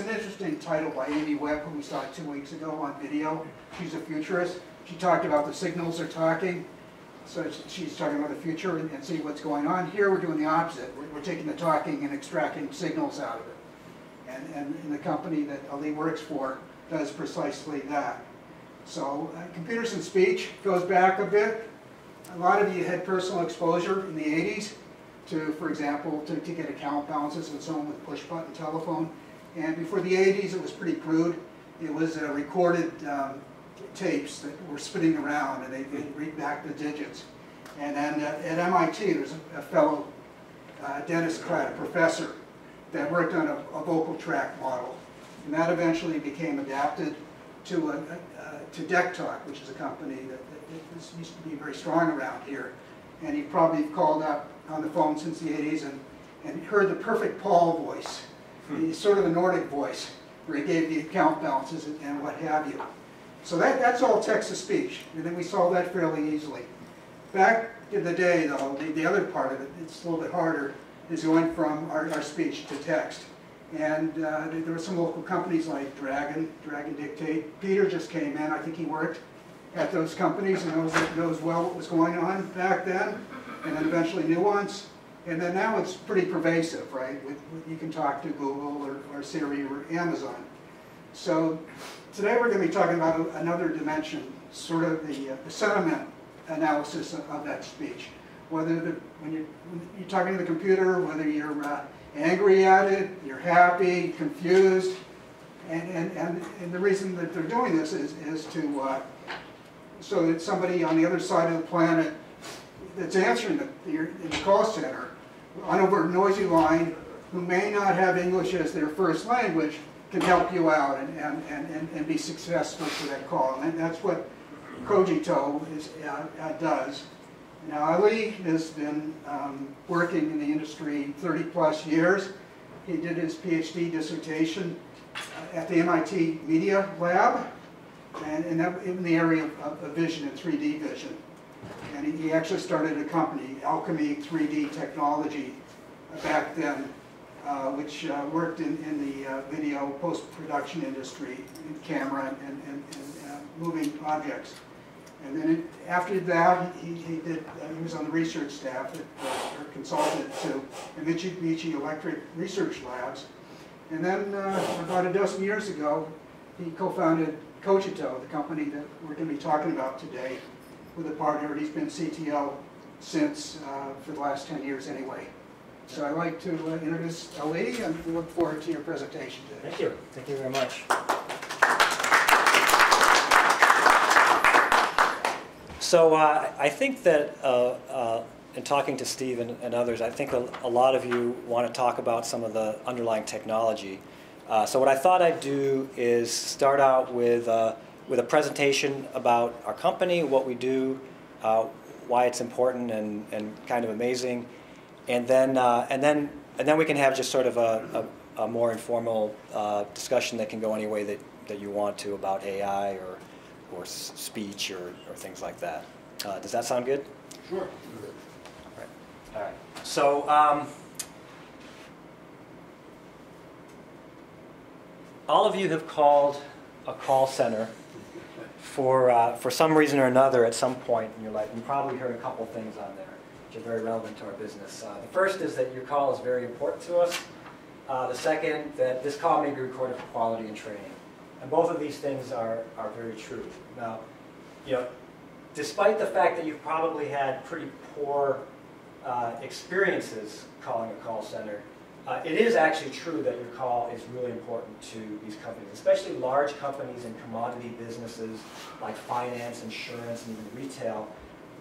an interesting title by Amy Webb, who we saw two weeks ago on video. She's a futurist. She talked about the signals are talking. So she's talking about the future and, and see what's going on. Here, we're doing the opposite. We're, we're taking the talking and extracting signals out of it. And, and, and the company that Ali works for does precisely that. So uh, computers and speech goes back a bit. A lot of you had personal exposure in the 80s to, for example, to, to get account balances and so on with push button telephone. And before the 80s, it was pretty crude. It was uh, recorded um, tapes that were spinning around and they, they'd read back the digits. And then uh, at MIT, there's a, a fellow, uh, Dennis Klatt, a professor, that worked on a, a vocal tract model. And that eventually became adapted to, a, a, uh, to DECtalk, which is a company that, that, that used to be very strong around here. And he probably called up on the phone since the 80s and, and heard the perfect Paul voice. He's sort of a Nordic voice, where he gave the account balances and, what have you. So that, that's all text-to-speech, and then we solved that fairly easily. Back in the day, though, the, the other part of it, it's a little bit harder, is going from our, our speech to text. And uh, there there were some local companies like Dragon, Dragon Dictate. Peter just came in, I think he worked at those companies and knows, knows well what was going on back then, and then eventually Nuance. And then now it's pretty pervasive, right? You can talk to Google or, or Siri or Amazon. So today we're going to be talking about another dimension, sort of the, uh, the sentiment analysis of, of that speech. Whether the, when, you, when you're talking to the computer, whether you're uh, angry at it, you're happy, confused, and, and, and, and the reason that they're doing this is, is to, uh, so that somebody on the other side of the planet that's answering the, the, the call center on over a noisy line who may not have English as their first language can help you out and, and, and, and- be successful for that call. And that's what Cogito is, uh, uh, does. Now, Ali has been um, working in the industry 30 plus years. He did his PhD dissertation uh, at the MIT Media Lab, and, and that, in the area of of vision and 3D vision. And he, actually started a company, Alchemy 3D Technology, back then, uh, which uh, worked in, in the uh, video post-production industry, in camera and, and, and uh, moving objects. And then it- after that, he, he did, uh, he was on the research staff, at, uh, or consultant to Mitsubishi Electric Research Labs. And then about a dozen years ago, he co-founded Cogito, the company that we're going to be talking about today, with a partner. He's been CTO since, uh, for the last 10 years anyway. So I'd like to uh, introduce Ali, and we look forward to your presentation today. Thank you. Thank you very much. So uh, I think that uh, uh, in talking to Steve and, and others, I think a, a lot of you want to talk about some of the underlying technology. Uh, so what I thought I'd do is start out with, uh, with a presentation about our company, what we do, uh, why it's important and, and kind of amazing, and then, uh, and then, and then we can have just sort of a, a, a more informal uh, discussion that can go any way that, that you want to about AI or, or s- speech or, or things like that. Uh, does that sound good? Sure. All right. So, um, all of you have called a call center for, uh, for some reason or another at some point in your life. You probably heard a couple things on there which are very relevant to our business. Uh, the first is that your call is very important to us. Uh, the second, that this call may be recorded for quality and training. And both of these things are, are very true. Now, you know, despite the fact that you've probably had pretty poor uh, experiences calling a call center, uh, it is actually true that your call is really important to these companies, especially large companies in commodity businesses like finance, insurance, and even retail,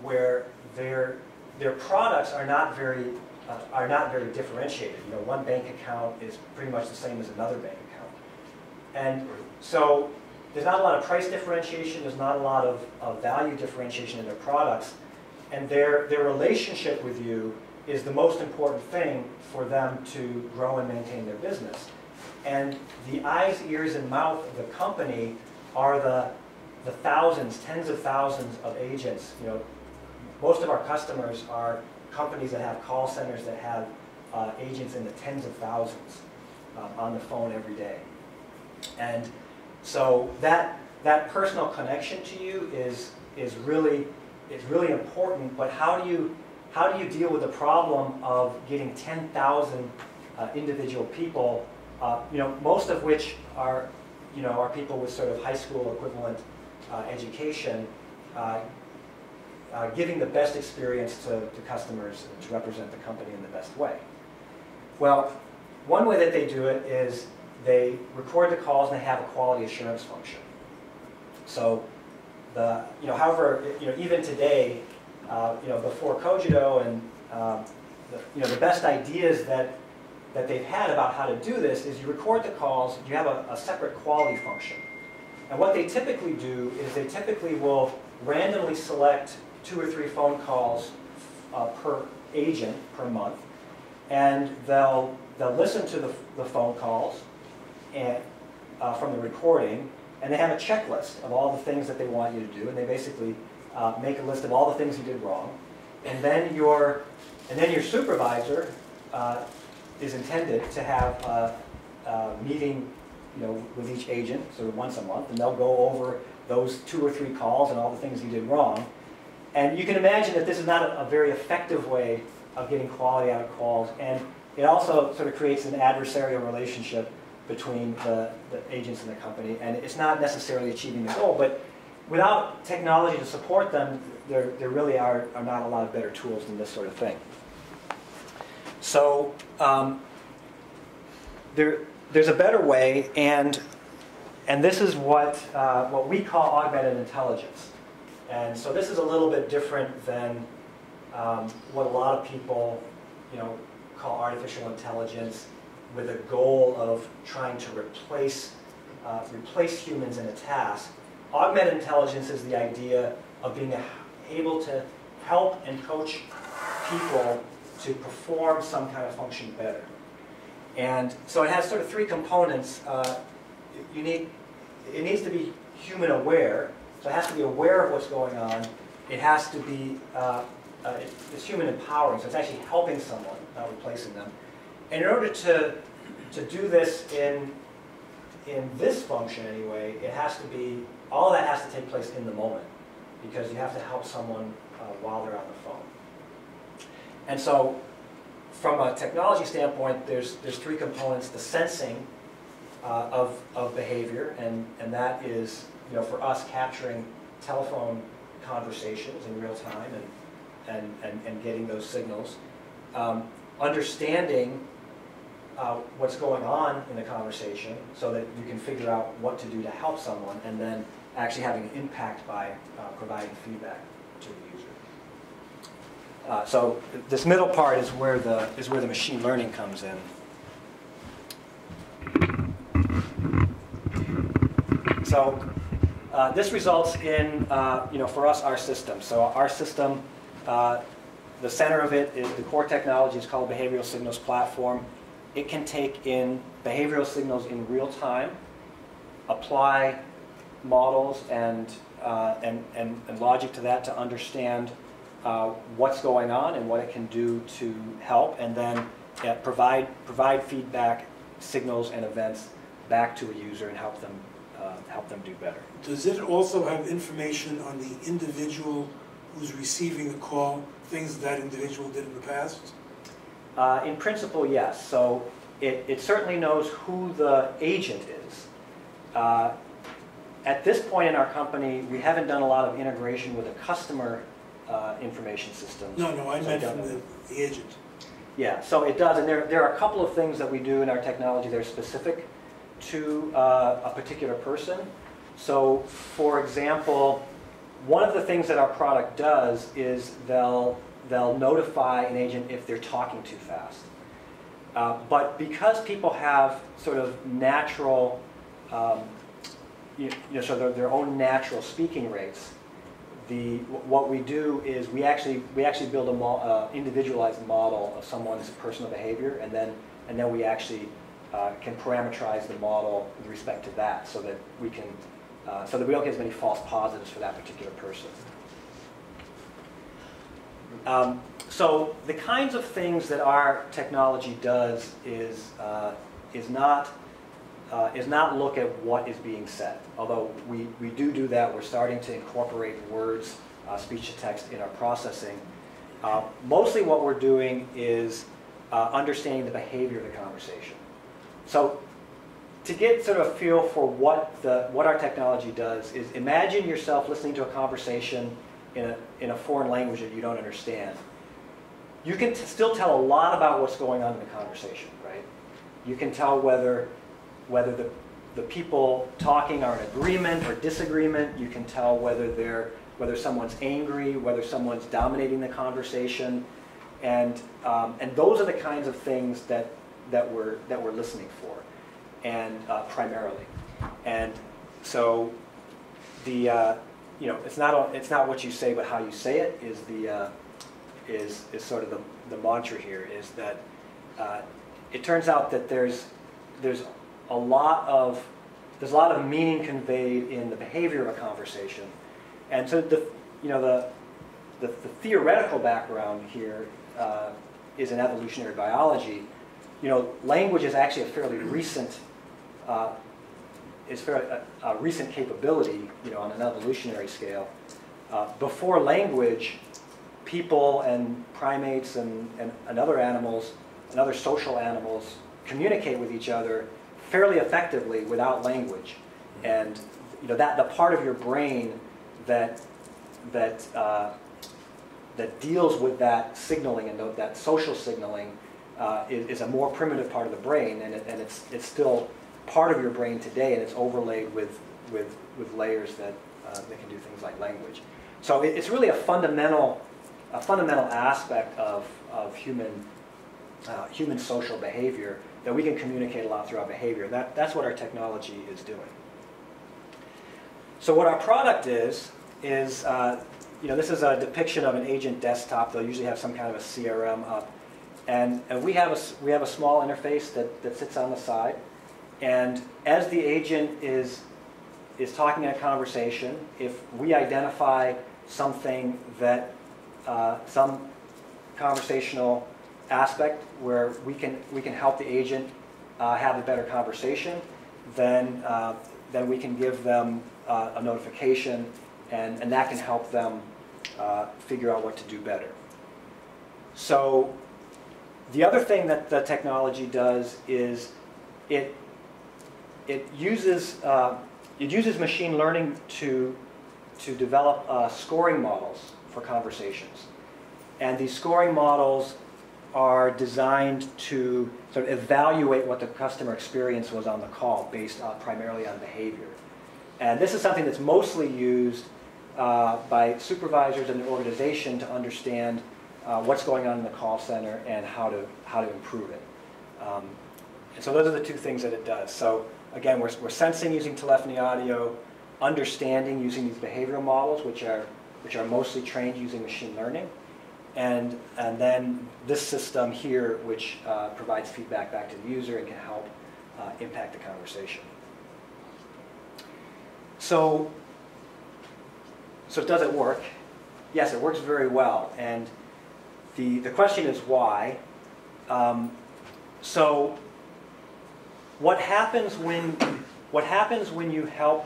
where their their products are not very uh, are not very differentiated. You know, one bank account is pretty much the same as another bank account, and so there's not a lot of price differentiation. There's not a lot of, of value differentiation in their products, and their their relationship with you is the most important thing for them to grow and maintain their business. And the eyes, ears, and mouth of the company are the the thousands, tens of thousands of agents. You know, most of our customers are companies that have call centers that have uh, agents in the tens of thousands um, on the phone every day. And so that, that personal connection to you is, is, really, is really important, but how do you, how do you deal with the problem of getting 10,000 uh, individual people, uh, you know, most of which are, you know, are people with sort of high school equivalent uh, education, uh, uh, giving the best experience to, to customers to represent the company in the best way. Well, one way that they do it is they record the calls and they have a quality assurance function. So the, you know, however, you know, even today, uh, you know, before Cogito and, um, the, you know, the best ideas that, that they've had about how to do this is you record the calls, you have a, a separate quality function. And what they typically do is they typically will randomly select two or three phone calls uh, per agent per month, and they'll, they'll listen to the, the phone calls and, uh, from the recording, and they have a checklist of all the things that they want you to do, and they basically uh, make a list of all the things you did wrong. And then your, and then your supervisor uh, is intended to have a, a meeting you know, with each agent, sort of once a month, and they'll go over those two or three calls and all the things you did wrong. And you can imagine that this is not a, a very effective way of getting quality out of calls, and it also sort of creates an adversarial relationship between the, the agents and the company, and it's not necessarily achieving the goal, but without technology to support them, there, there really are, are not a lot of better tools than this sort of thing. So um, there, there's a better way, and, and this is what, uh, what we call augmented intelligence. And so this is a little bit different than um, what a lot of people you know, call artificial intelligence with a goal of trying to replace, uh, replace humans in a task. Augmented intelligence is the idea of being able to help and coach people to perform some kind of function better. And so it has sort of three components. Uh, you need, it needs to be human aware, so it has to be aware of what's going on. It has to be, uh, uh, it's human empowering, so it's actually helping someone, not replacing them. And in order to, to do this in, in this function anyway, it has to be, all that has to take place in the moment because you have to help someone uh, while they're on the phone. And so from a technology standpoint, there's, there's three components. The sensing uh, of, of behavior, and, and that is, you know, for us capturing telephone conversations in real time and, and, and, and getting those signals. Um, understanding uh, what's going on in the conversation so that you can figure out what to do to help someone and then actually having an impact by uh, providing feedback to the user. Uh, so this middle part is where the is where the machine learning comes in. So uh, this results in uh, you know for us our system. So our system, uh, the center of it is the core technology is called behavioral signals platform. It can take in behavioral signals in real time, apply models and, uh, and, and, and, logic to that to understand uh, what's going on and what it can do to help, and then uh, provide, provide feedback, signals, and events back to a user and help them, uh, help them do better. Does it also have information on the individual who's receiving the call, things that individual did in the past? Uh, in principle, yes. So it, it certainly knows who the agent is. Uh, at this point in our company, we haven't done a lot of integration with a customer uh, information system. No, no, I So meant from the, the agent. Yeah, so it does, and there, there are a couple of things that we do in our technology that are specific to uh, a particular person. So, for example, one of the things that our product does is they'll, they'll notify an agent if they're talking too fast. Uh, but because people have sort of natural, um, you, know, so their, their own natural speaking rates, the, what we do is we actually, we actually build a mo uh, individualized model of someone's personal behavior, and then, and then we actually uh, can parameterize the model with respect to that, so that we can, uh, so that we don't get as many false positives for that particular person. Um, so the kinds of things that our technology does is, uh, is not uh, is not look at what is being said. Although we, we do do that, we're starting to incorporate words, uh, speech to text in our processing. Uh, mostly what we're doing is uh, understanding the behavior of the conversation. So to get sort of a feel for what, the, what our technology does is imagine yourself listening to a conversation in a, in a foreign language that you don't understand. You can still tell a lot about what's going on in the conversation, right? You can tell whether whether the, the people talking are in agreement or disagreement. You can tell whether they're whether someone's angry, whether someone's dominating the conversation, and um, and those are the kinds of things that that we're that we're listening for, and uh, primarily, and so the uh, you know it's not it's not what you say but how you say it is the uh, is is sort of the the mantra here is that uh, it turns out that there's there's a lot of, there's a lot of meaning conveyed in the behavior of a conversation. And so the, you know, the, the, the theoretical background here uh, is in evolutionary biology. You know, language is actually a fairly recent, uh, is a, a, recent capability, you know, on an evolutionary scale. Uh, before language, people and primates and, and, and other animals and other social animals communicate with each other fairly effectively without language. And you know that the part of your brain that that uh, that deals with that signaling and that social signaling uh, is, is, a more primitive part of the brain, and, it, and it's it's still part of your brain today, and it's overlaid with with with layers that uh, that can do things like language. So it, it's really a fundamental a fundamental aspect of of human uh, human social behavior that we can communicate a lot through our behavior. That, that's what our technology is doing. So what our product is, is, uh, you know, this is a depiction of an agent desktop. They'll usually have some kind of a CRM up. And, and we, have a, we have a small interface that, that sits on the side. And as the agent is, is talking in a conversation, if we identify something that, uh, some conversational aspect where we can, we can help the agent uh, have a better conversation, then, uh, then we can give them uh, a notification and, and that can help them uh, figure out what to do better. So the other thing that the technology does is it, it, uses, uh, it uses machine learning to, to develop uh, scoring models for conversations. And these scoring models are designed to sort of evaluate what the customer experience was on the call based on, primarily on behavior. And this is something that's mostly used uh, by supervisors in the organization to understand uh, what's going on in the call center and how to, how to improve it. Um, and so those are the two things that it does. So again, we're, we're sensing using telephony audio, understanding using these behavioral models, which are, which are mostly trained using machine learning, and, and then this system here, which uh, provides feedback back to the user and can help uh, impact the conversation. So, so does it work? Yes, it works very well. And the, the question is why. Um, so what happens when what happens when you help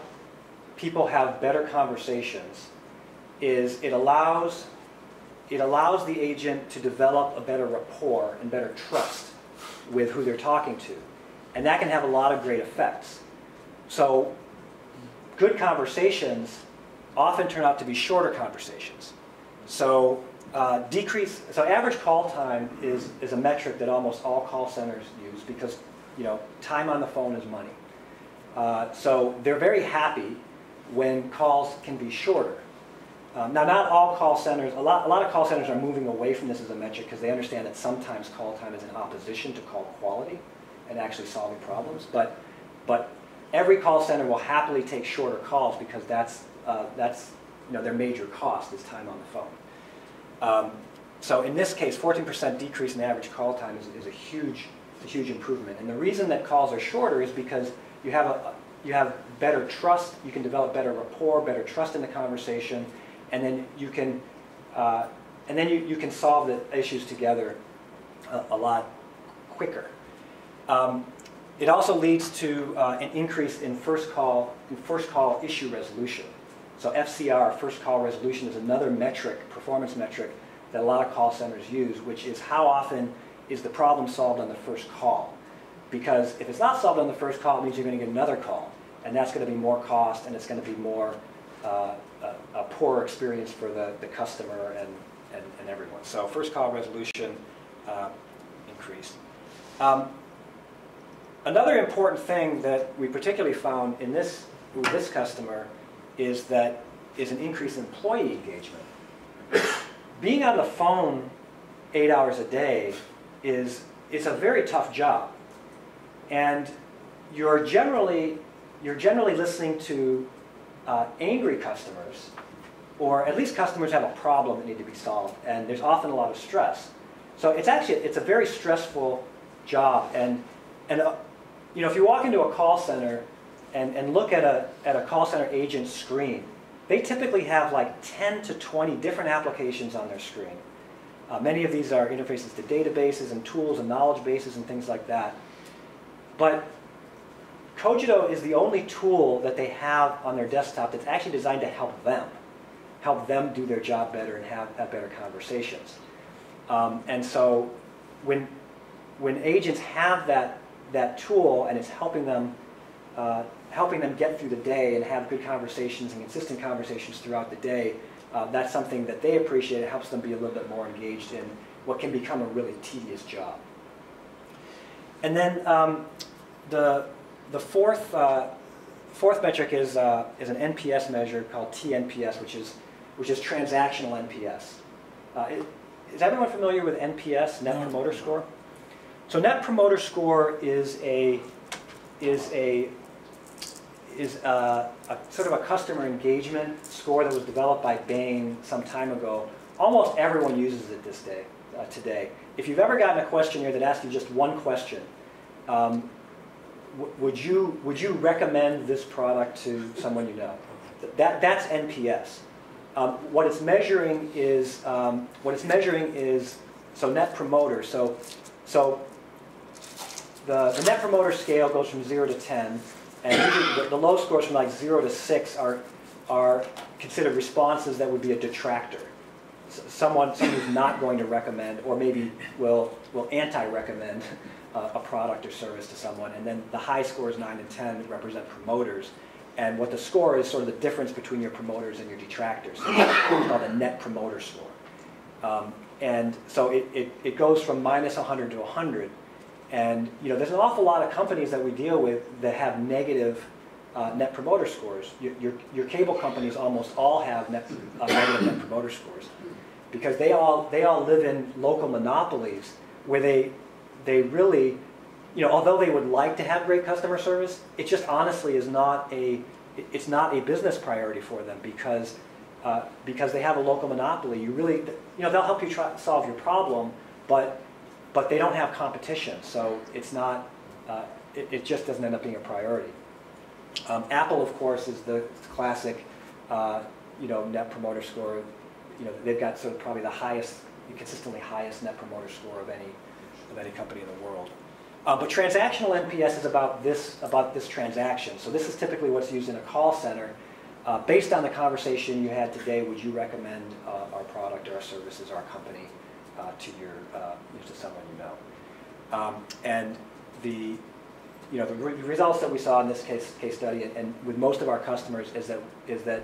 people have better conversations is it allows it allows the agent to develop a better rapport and better trust with who they're talking to. And that can have a lot of great effects. So good conversations often turn out to be shorter conversations. So uh, decrease, so average call time is, is a metric that almost all call centers use because you know, time on the phone is money. Uh, so they're very happy when calls can be shorter. Um, now, not all call centers, a lot, a lot of call centers are moving away from this as a metric because they understand that sometimes call time is in opposition to call quality and actually solving problems. But, but every call center will happily take shorter calls because that's, uh, that's you know, their major cost is time on the phone. Um, so in this case, 14% decrease in average call time is, is a, huge, a huge improvement. And the reason that calls are shorter is because you have, a, you have better trust, you can develop better rapport, better trust in the conversation, and then you can, uh, and then you, you can solve the issues together a, a lot quicker. Um, it also leads to uh, an increase in first call, in first call issue resolution. So FCR, first call resolution, is another metric, performance metric, that a lot of call centers use, which is how often is the problem solved on the first call. Because if it's not solved on the first call, it means you're going to get another call. And that's going to be more cost, and it's going to be more uh, a, poorer experience for the, the customer and, and, and everyone. So first call resolution uh, increased. Um, Another important thing that we particularly found in this, with this customer is that is an increase in employee engagement. Being on the phone eight hours a day is it's a very tough job. And you're generally, you're generally listening to uh, angry customers, or at least customers have a problem that need to be solved, and there's often a lot of stress. So it's actually, it's a very stressful job, and, and uh, you know, if you walk into a call center and, and look at a, at a call center agent's screen, they typically have like 10 to 20 different applications on their screen. Uh, many of these are interfaces to databases and tools and knowledge bases and things like that. But Cogito is the only tool that they have on their desktop that's actually designed to help them, help them do their job better and have, have better conversations. Um, and so when, when agents have that that tool and it's helping them, uh, helping them get through the day and have good conversations and consistent conversations throughout the day, uh, that's something that they appreciate. It helps them be a little bit more engaged in what can become a really tedious job. And then um, the, the fourth, uh, fourth metric is, uh, is an NPS measure called TNPS, which is, which is transactional NPS. Uh, it, is everyone familiar with NPS, Net Promoter Score? So Net Promoter Score is a is a is a, a, sort of a customer engagement score that was developed by Bain some time ago. Almost everyone uses it this day uh, today. If you've ever gotten a questionnaire that asks you just one question, um, would you would you recommend this product to someone you know? That that's NPS. Um, what it's measuring is um, what it's measuring is so Net Promoter. So so the, the net promoter scale goes from 0 to 10, and the, the low scores from like 0 to 6 are, are considered responses that would be a detractor. someone, someone who's not going to recommend, or maybe will, will anti-recommend a product or service to someone. And then the high scores, 9 and 10, represent promoters. And what the score is sort of the difference between your promoters and your detractors. So it's called a net promoter score. Um, and so it, it, it goes from minus 100 to 100. And you know, there's an awful lot of companies that we deal with that have negative uh, net promoter scores. Your, your, your, cable companies almost all have net, uh, negative net promoter scores because they all, they all live in local monopolies where they, they really, you know, although they would like to have great customer service, it just honestly is not a, it's not a business priority for them because, uh, because they have a local monopoly. You really, you know, they'll help you try, solve your problem, but but they don't have competition, so it's not, uh, it, it, just doesn't end up being a priority. Um, Apple, of course, is the classic, uh, you know, net promoter score. You know, they've got sort of probably the highest, consistently highest net promoter score of any, of any company in the world. Uh, but transactional NPS is about this, about this transaction. So this is typically what's used in a call center. Uh, based on the conversation you had today, would you recommend uh, our product or our services, our company? uh, to your uh, to someone you know. Um, and the you know the re results that we saw in this case case study and, and, with most of our customers is that is that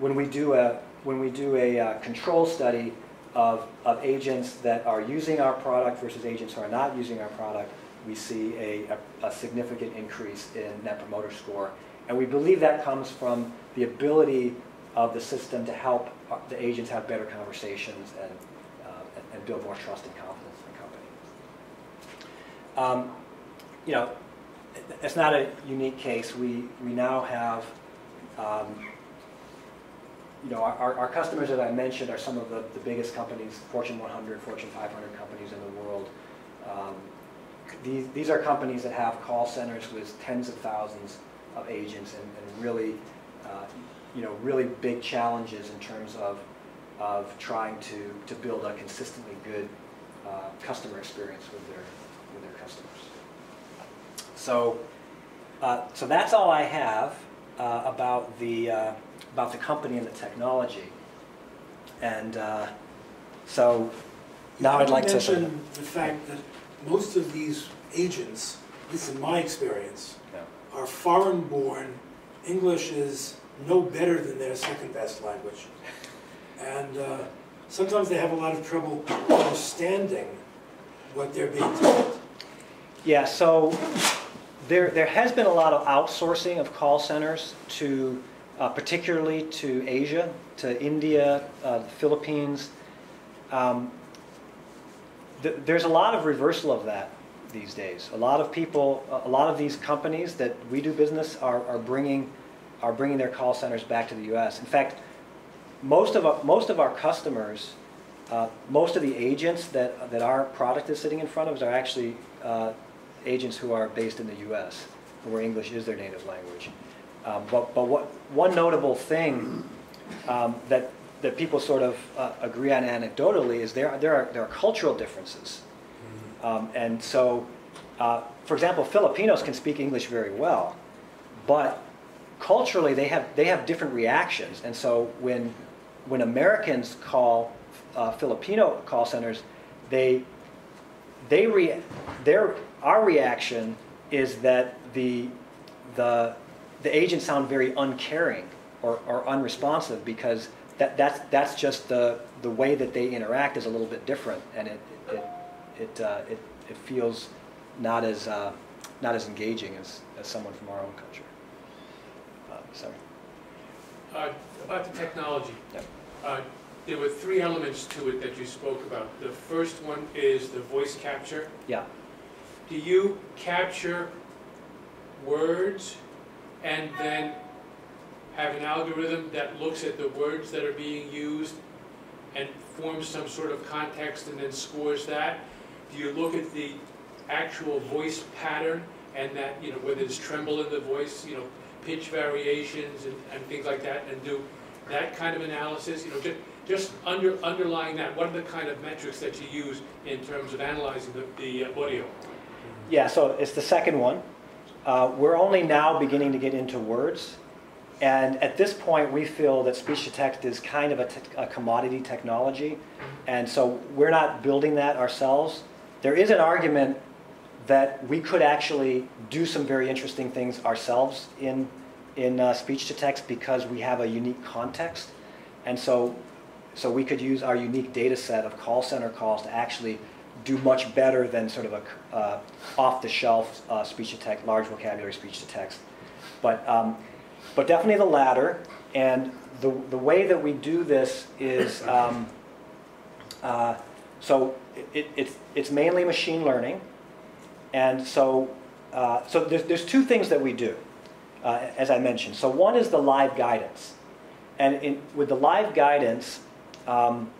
when we do a when we do a uh, control study of, of agents that are using our product versus agents who are not using our product, we see a, a, a significant increase in Net Promoter Score. And we believe that comes from the ability of the system to help the agents have better conversations and and build more trust and confidence in the company. Um, you know, it's not a unique case. We, we now have, um, you know, our, our customers, as I mentioned, are some of the, the biggest companies, Fortune 100, Fortune 500 companies in the world. Um, these, these are companies that have call centers with tens of thousands of agents and, and really, uh, you know, really big challenges in terms of of trying to, to build a consistently good uh, customer experience with their, with their customers. So, uh, so that's all I have uh, about the, uh, about the company and the technology. And uh, so now I'd like to. sort of- Mention the fact that most of these agents, at least in my experience, Yeah. are foreign-born. English is no better than their second-best language. And uh, sometimes they have a lot of trouble understanding what they're being told. Yeah, so there, there has been a lot of outsourcing of call centers to, uh, particularly to Asia, to India, uh, the Philippines. Um, th- there's a lot of reversal of that these days. A lot of people, a- lot of these companies that we do business are, are bringing, are bringing their call centers back to the U.S. In fact, most of our, most of our customers, uh, most of the agents that, that our product is sitting in front of us are actually uh, agents who are based in the U.S., where English is their native language. Um, But, but what, one notable thing um, that, that people sort of uh, agree on anecdotally is there, are- there are, there are cultural differences. Um, And so, uh, for example, Filipinos can speak English very well, but culturally, they have, they have different reactions. And so when, when Americans call uh, Filipino call centers, they, they re, their, our reaction is that the, the, the agents sound very uncaring or, or unresponsive because that, that's, that's just the, the way that they interact is a little bit different and it, it, it, uh, it, it feels not as, uh, not as engaging as, as someone from our own country. Uh, Sorry. Uh, About the technology. Yep. Uh, There were three elements to it that you spoke about. The first one is the voice capture. Yeah. Do you capture words and then have an algorithm that looks at the words that are being used and forms some sort of context and then scores that? Do you look at the actual voice pattern and that, you know, whether it's tremble in the voice, you know, pitch variations and, and things like that, and do that kind of analysis, you know, just, just under, underlying that, what are the kind of metrics that you use in terms of analyzing the, the uh, audio? Yeah, so it's the second one. Uh, we're only now beginning to get into words. And at this point, we feel that speech to text is kind of a, a commodity technology. And so we're not building that ourselves. There is an argument that we could actually do some very interesting things ourselves in, in uh, speech to text because we have a unique context. And so, so we could use our unique data set of call center calls to actually do much better than sort of a uh, off-the-shelf uh, speech to text, large vocabulary speech to text. But, um, but definitely the latter. And the, the way that we do this is, um, uh, so it, it's, it's mainly machine learning. And so, uh, so there's, there's two things that we do, uh, as I mentioned. So one is the live guidance. And in, with the live guidance, um,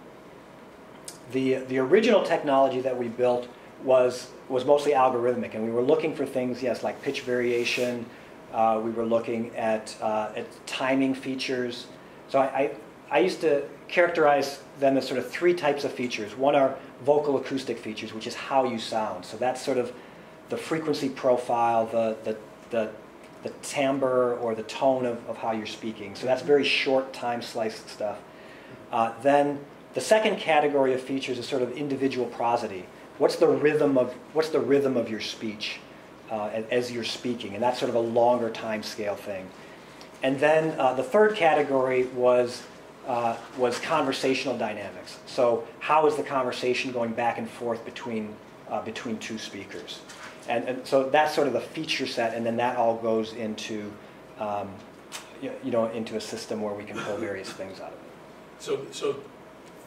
the, the original technology that we built was, was mostly algorithmic, and we were looking for things, yes, like pitch variation. Uh, we were looking at, uh, at timing features. So I, I, I used to characterize them as sort of three types of features. One are vocal acoustic features, which is how you sound. So that's sort of the frequency profile, the, the, the, the timbre or the tone of, of how you're speaking. So that's very short time slice stuff. Uh, then the second category of features is sort of individual prosody. What's the rhythm of what's the rhythm of your speech uh, as you're speaking, and that's sort of a longer time scale thing. And then uh, the third category was uh, was conversational dynamics. So how is the conversation going back and forth between uh, between two speakers? And, and so that's sort of the feature set, and then that all goes into um, you know into a system where we can pull various things out of it. So, so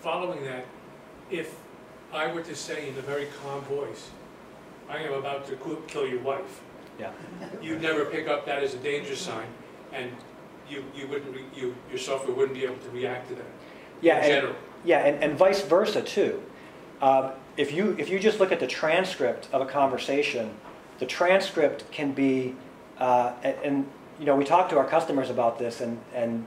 following that, if I were to say in a very calm voice, I am about to kill your wife, Yeah. you'd never pick up that as a danger sign, and you, you wouldn't, re- you, your software wouldn't be able to react to that Yeah, in and- Yeah, and, and vice versa too. Um, if you if you just look at the transcript of a conversation, the transcript can be, uh, and, and you know we talk to our customers about this, and and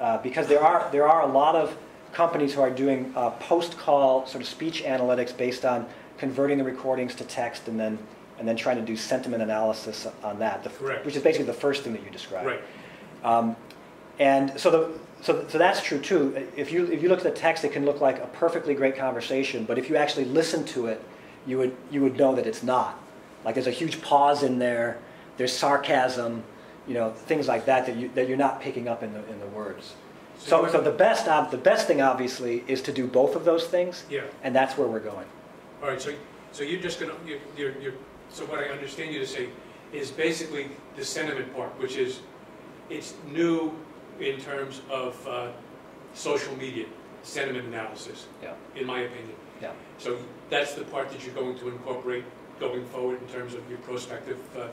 uh, because there are there are a lot of companies who are doing uh, post-call sort of speech analytics based on converting the recordings to text and then, and then trying to do sentiment analysis on that. the- Correct. Which is basically the first thing that you described. Right, Um, And so, the, so, so that's true too. If you, if you look at the text, it can look like a perfectly great conversation, but if you actually listen to it, you would, you would know that it's not. Like there's a huge pause in there, there's sarcasm, you know, things like that that, you, that you're not picking up in the, in the words. So, so the best, ob- the best thing obviously is to do both of those things, Yeah, and that's where we're going. all right, so, so you're just gonna, you- you're, you're, so what I understand you to say is basically the sentiment part, which is, it's new in terms of uh, social media, sentiment analysis, Yeah. in my opinion. Yeah. So that's the part that you're going to incorporate going forward in terms of your prospective uh,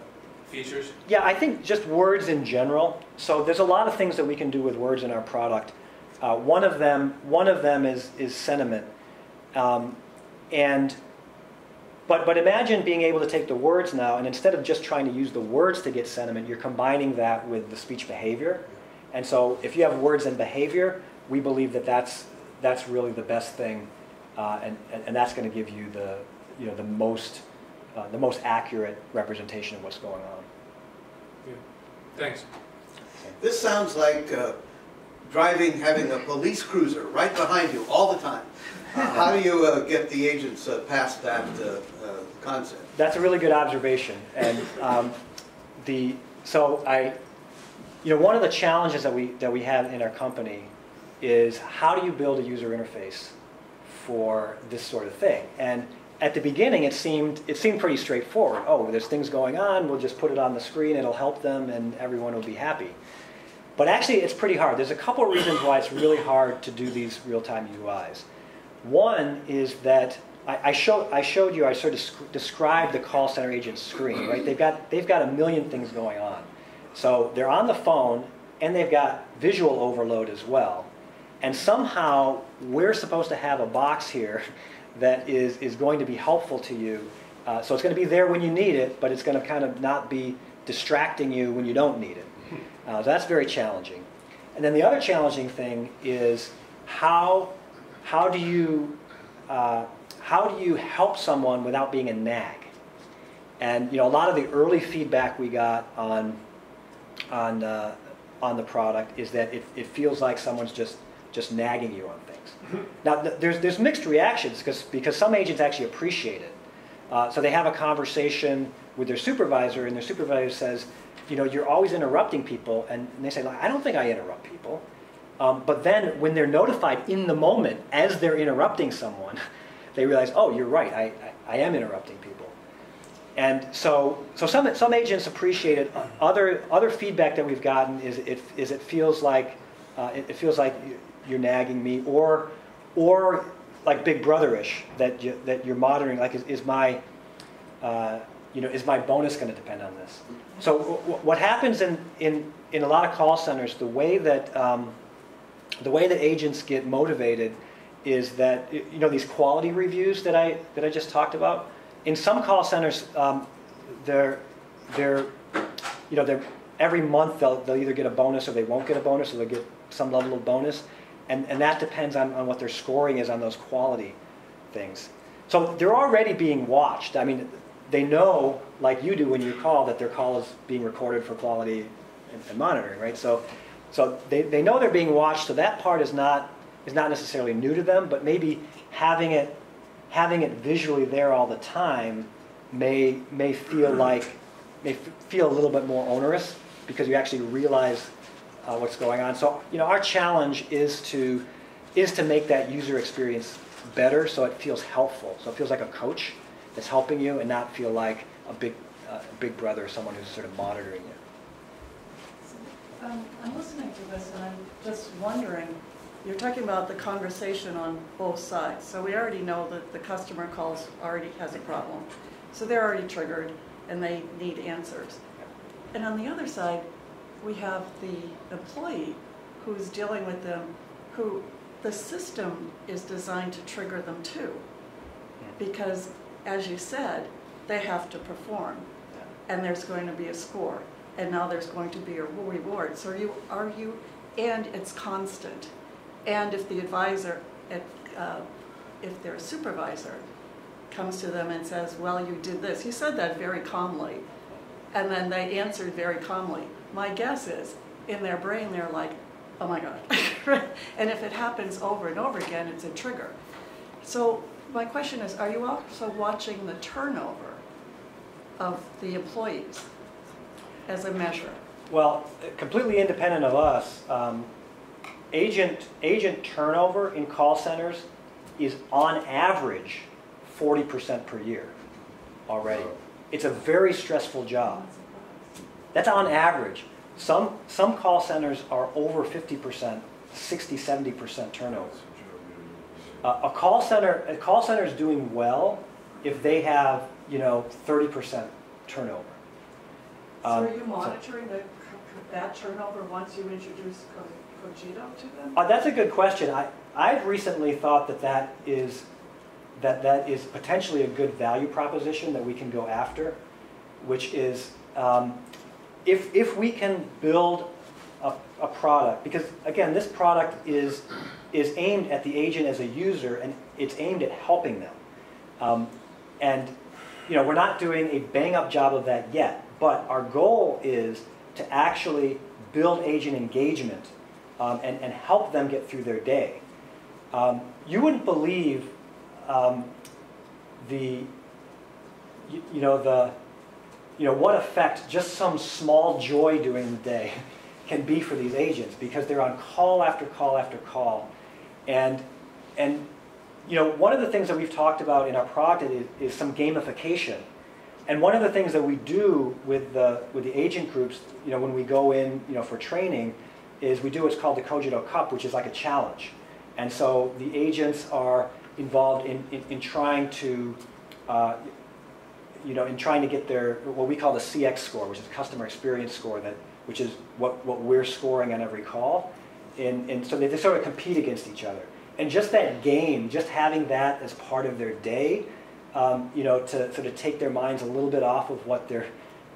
features? Yeah, I think just words in general. So there's a lot of things that we can do with words in our product. Uh, one of them, one of them is is sentiment, um, and but but imagine being able to take the words now, and instead of just trying to use the words to get sentiment, you're combining that with the speech behavior. And so if you have words and behavior, we believe that that's that's really the best thing, uh, and, and that's going to give you the you know the most uh, the most accurate representation of what's going on. Thanks. This sounds like uh, driving, having a police cruiser right behind you all the time. Uh, How do you uh, get the agents uh, past that uh, uh, concept? That's a really good observation. And um, the so I, you know, one of the challenges that we that we have in our company is how do you build a user interface for this sort of thing? And at the beginning, it seemed it seemed pretty straightforward. Oh, there's things going on. We'll just put it on the screen. It'll help them, and everyone will be happy. But actually, it's pretty hard. There's a couple of reasons why it's really hard to do these real-time UIs. One is that I, I, showed, I showed you, I sort of described the call center agent's screen, right? They've got, they've got a million things going on. So they're on the phone and they've got visual overload as well. And somehow we're supposed to have a box here that is, is going to be helpful to you. Uh, so it's going to be there when you need it, but it's going to kind of not be distracting you when you don't need it. Uh, that's very challenging. And then the other challenging thing is how, how do you uh, how do you help someone without being a nag? And you know, a lot of the early feedback we got on on uh, on the product is that it, it feels like someone's just just nagging you on things. now, th- there's there's mixed reactions because because some agents actually appreciate it. Uh, so they have a conversation with their supervisor, and their supervisor says, you know, you're always interrupting people, and, and they say, I don't think I interrupt people. Um, but then when they're notified in the moment as they're interrupting someone, they realize, oh, you're right, I, I, I am interrupting people. And so, so some, some agents appreciate it. Other, other feedback that we've gotten is it, is it feels like, uh, it, it feels like you're nagging me, or, or like Big Brother-ish, that, you, that you're monitoring, like, is, is my, uh, you know, is my bonus going to depend on this? So what happens in, in, in a lot of call centers, the way that, um, the way that agents get motivated is that you know these quality reviews that I that I just talked about. In some call centers, um, they're they're you know they're every month they'll they'll either get a bonus or they won't get a bonus or they'll get some level of bonus, and and that depends on, on what their scoring is on those quality things. So they're already being watched. I mean, they know like you do when you call that their call is being recorded for quality and, and monitoring, right? So. So they, they know they're being watched, so that part is not, is not necessarily new to them, but maybe having it, having it visually there all the time may, may feel like, may feel a little bit more onerous because you actually realize uh, what's going on. So, you know, our challenge is to, is to make that user experience better so it feels helpful. So it feels like a coach that's helping you and not feel like a big, uh, big brother, or someone who's sort of monitoring you. Um, I'm listening to this and I'm just wondering, you're talking about the conversation on both sides. So we already know that the customer calls already has a problem. So they're already triggered and they need answers. And on the other side, we have the employee who's dealing with them, who the system is designed to trigger them too. Because, as you said, they have to perform and there's going to be a score, and now there's going to be a reward. So you, are you, and it's constant. And if the advisor, if, uh, if their supervisor comes to them and says, well, you did this, you said that very calmly, and then they answered very calmly, my guess is, in their brain, they're like, oh my God. And if it happens over and over again, it's a trigger. So my question is, are you also watching the turnover of the employees as a measure? Well, completely independent of us, um, agent, agent turnover in call centers is on average 40% per year already. It's a very stressful job. That's on average. Some, some call centers are over 50%, 60, 70% turnover. Uh, a call center, a call center is doing well if they have, you know, 30% turnover. So Um, are you monitoring the, that turnover once you introduce Co- Cogito to them? Uh, that's a good question. I, I've recently thought that that is, that that is potentially a good value proposition that we can go after, which is, um, if, if we can build a, a product, because again, this product is, is aimed at the agent as a user and it's aimed at helping them. Um, and, you know, we're not doing a bang-up job of that yet, but our goal is to actually build agent engagement um, and, and help them get through their day. Um, you wouldn't believe um, the, you, you know, the, you know, what effect just some small joy during the day can be for these agents because they're on call after call after call. And, and you know, one of the things that we've talked about in our product is, is some gamification. And one of the things that we do with the, with the agent groups, you know, when we go in, you know, for training, is we do what's called the Cogito Cup, which is like a challenge. And so the agents are involved in, in, in trying to, uh, you know, in trying to get their, what we call the CX score, which is customer experience score, that, which is what, what we're scoring on every call. And, and so they, they sort of compete against each other. And just that game, just having that as part of their day, um, you know, to sort of take their minds a little bit off of what they're,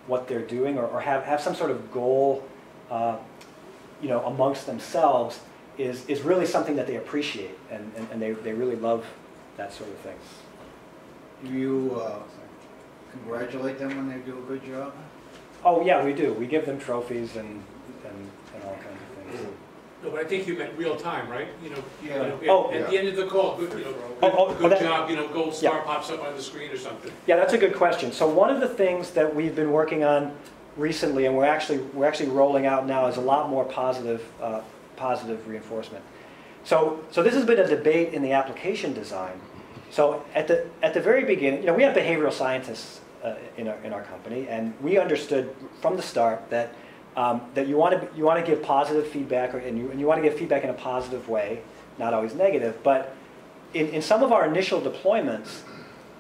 what they're doing, or, or have, have some sort of goal, uh, you know, amongst themselves, is, is really something that they appreciate, and, and, and they, they really love that sort of thing. You uh, congratulate them when they do a good job? Oh, yeah, we do. We give them trophies and, and, and all kinds of things. No, but I think you meant real time, right? You know, you Yeah. know, Oh. at, at the end of the call, good, you know, Oh, oh, good, oh, good that- job, you know, gold star Yeah. pops up on the screen or something. Yeah, that's a good question. So one of the things that we've been working on recently, and we're actually, we're actually rolling out now, is a lot more positive, uh, positive reinforcement. So, so this has been a debate in the application design. So at the, at the very beginning, you know, we have behavioral scientists uh, in, our, in our company, and we understood from the start that, um, that you want to, you want to give positive feedback, or, and, you, and you want to give feedback in a positive way, not always negative. But in, in some of our initial deployments,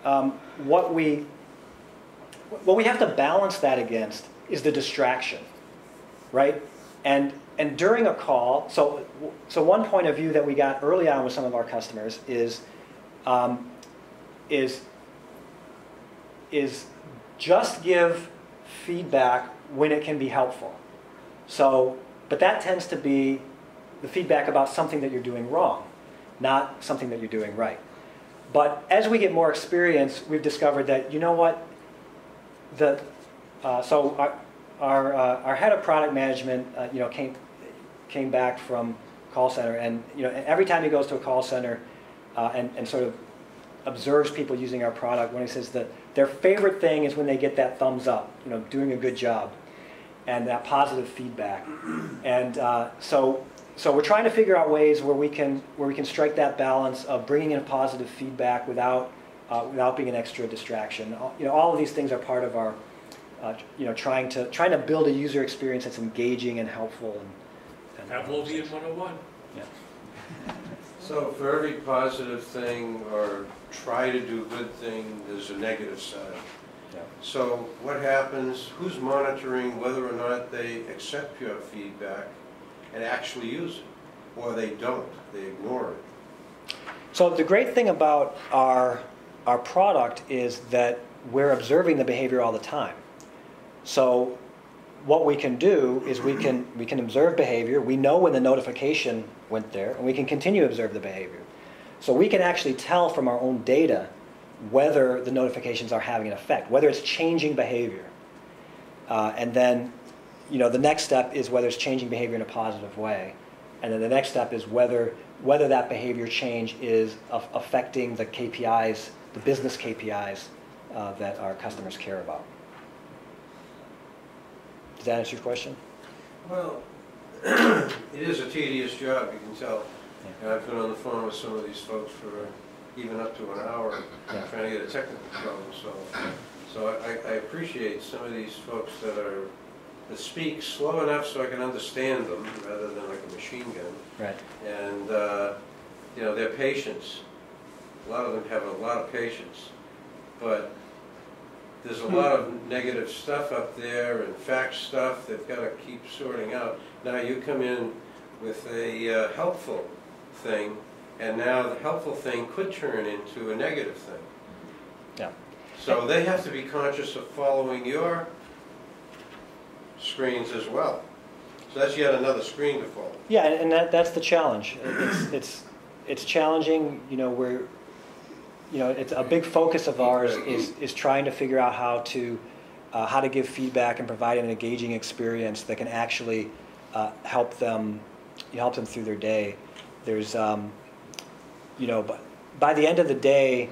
um, what we, what we have to balance that against is the distraction, right? And, and during a call, so, so one point of view that we got early on with some of our customers is, um, is, is just give feedback when it can be helpful. So, but that tends to be the feedback about something that you're doing wrong, not something that you're doing right. But as we get more experience, we've discovered that, you know what, the, uh, so our, our, uh, our head of product management, uh, you know, came, came back from call center, and, you know, every time he goes to a call center uh, and, and sort of observes people using our product, when he says that their favorite thing is when they get that thumbs up, you know, doing a good job, and that positive feedback. And uh, so, so we're trying to figure out ways where we can, where we can strike that balance of bringing in positive feedback without, uh, without being an extra distraction. All- You know, all of these things are part of our, uh, you know, trying to, trying to build a user experience that's engaging and helpful and. and- Pavlovian 101. So for every positive thing or try to do good thing, there's a negative side. Yeah. So what happens, who's monitoring whether or not they accept your feedback and actually use it? Or they don't, they ignore it? So the great thing about our, our product is that we're observing the behavior all the time. So what we can do is we can, we can observe behavior, we know when the notification went there, and we can continue to observe the behavior. So we can actually tell from our own data whether the notifications are having an effect, whether it's changing behavior. Uh, and then, you know, the next step is whether it's changing behavior in a positive way. And then the next step is whether, whether that behavior change is af- affecting the KPIs, the business KPIs uh, that our customers care about. Does that answer your question? Well, it is a tedious job, you can tell. Yeah. I've been on the phone with some of these folks for even up to an hour, Yeah. trying to get a technical problem solved. So I, I appreciate some of these folks that are, that speak slow enough so I can understand them, rather than like a machine gun. Right. And, uh, you know, their patience, a lot of them have a lot of patience. But there's a lot of negative stuff up there and fact stuff they've got to keep sorting out. Now you come in with a uh, helpful thing, and now the helpful thing could turn into a negative thing. Yeah. So they have to be conscious of following your screens as well. So that's yet another screen to follow. Yeah, and, that, that's the challenge. It's, it's, it's challenging, you know, we're, you know, it's a big focus of ours is, is trying to figure out how to, uh, how to give feedback and provide an engaging experience that can actually uh, help them, help them through their day. There's, um, you know, but by the end of the day,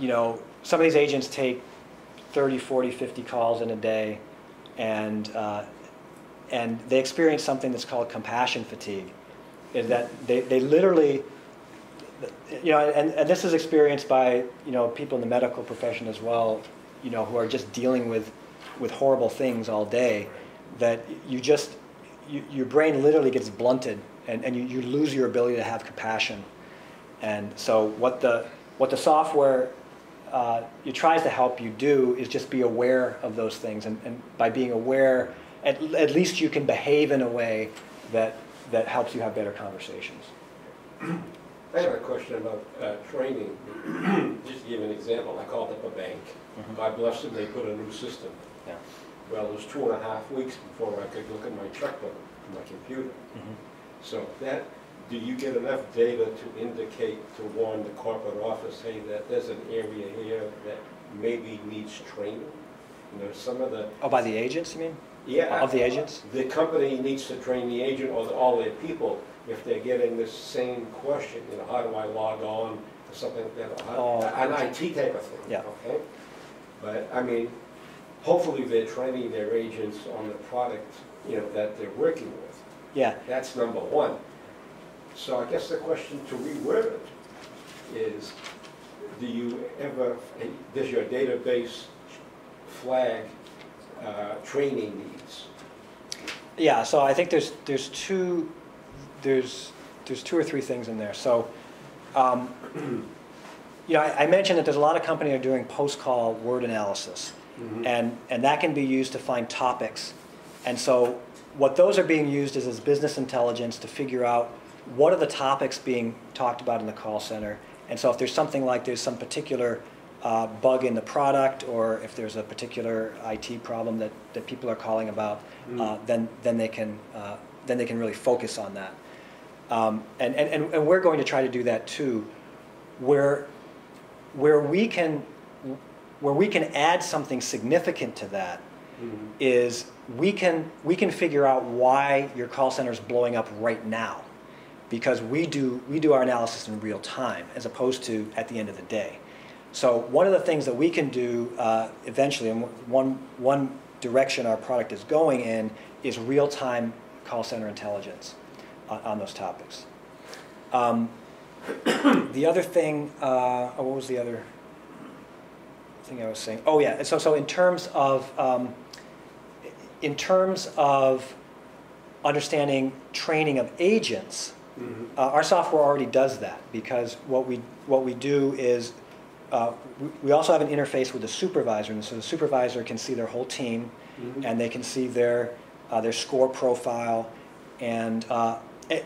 you know, some of these agents take 30, 40, 50 calls in a day, and uh, and they experience something that's called compassion fatigue. Is that they, they literally, you know, and, and this is experienced by you know people in the medical profession as well, you know, who are just dealing with with horrible things all day. That you just you, your brain literally gets blunted, and, and you, you lose your ability to have compassion. And so what the what the software uh, it tries to help you do is just be aware of those things, and, and by being aware, at, at least you can behave in a way that that helps you have better conversations. I have a question about uh, training. Just to give an example, I called up a bank. Mhm. God bless them, they put a new system. Yeah. Well, it was two and a half weeks before I could look at my checkbook on my computer. So that, do you get enough data to indicate, to warn the corporate office, hey, that there's an area here that maybe needs training? You know, some of the, Oh, by the agents, you mean? yeah. Of the agents? The company needs to train the agent or the- all their people if they're getting this same question, you know, how do I log on to something, you know, how- Oh. an IT type of thing. Yeah. Okay? But, I mean, hopefully they're training their agents on the product, you know, that they're working with. Yeah. That's number one. So I guess the question to reword it is, do you ever, does your database flag uh, training needs? Yeah, so I think there's there's two there's there's two or three things in there. So, um, you know, I, I mentioned that there's a lot of companies that are doing post-call word analysis, and and that can be used to find topics. And so, what those are being used is as business intelligence to figure out what are the topics being talked about in the call center. And so, if there's something like there's some particular uh, bug in the product, or if there's a particular IT problem that, that people are calling about, uh, then then they can uh, then they can really focus on that. Um, and, and, and and we're going to try to do that too, where where we can where we can add something significant to that is we can we can figure out why your call center is blowing up right now because we do we do our analysis in real time as opposed to at the end of the day. So one of the things that we can do uh, eventually and one one direction our product is going in is real-time call center intelligence on, on those topics um, the other thing uh, oh, what was the other thing I was saying. Oh yeah. So so in terms of um, in terms of understanding training of agents, uh, our software already does that because what we what we do is uh, we, we also have an interface with the supervisor, and so the supervisor can see their whole team, and they can see their uh, their score profile, and uh,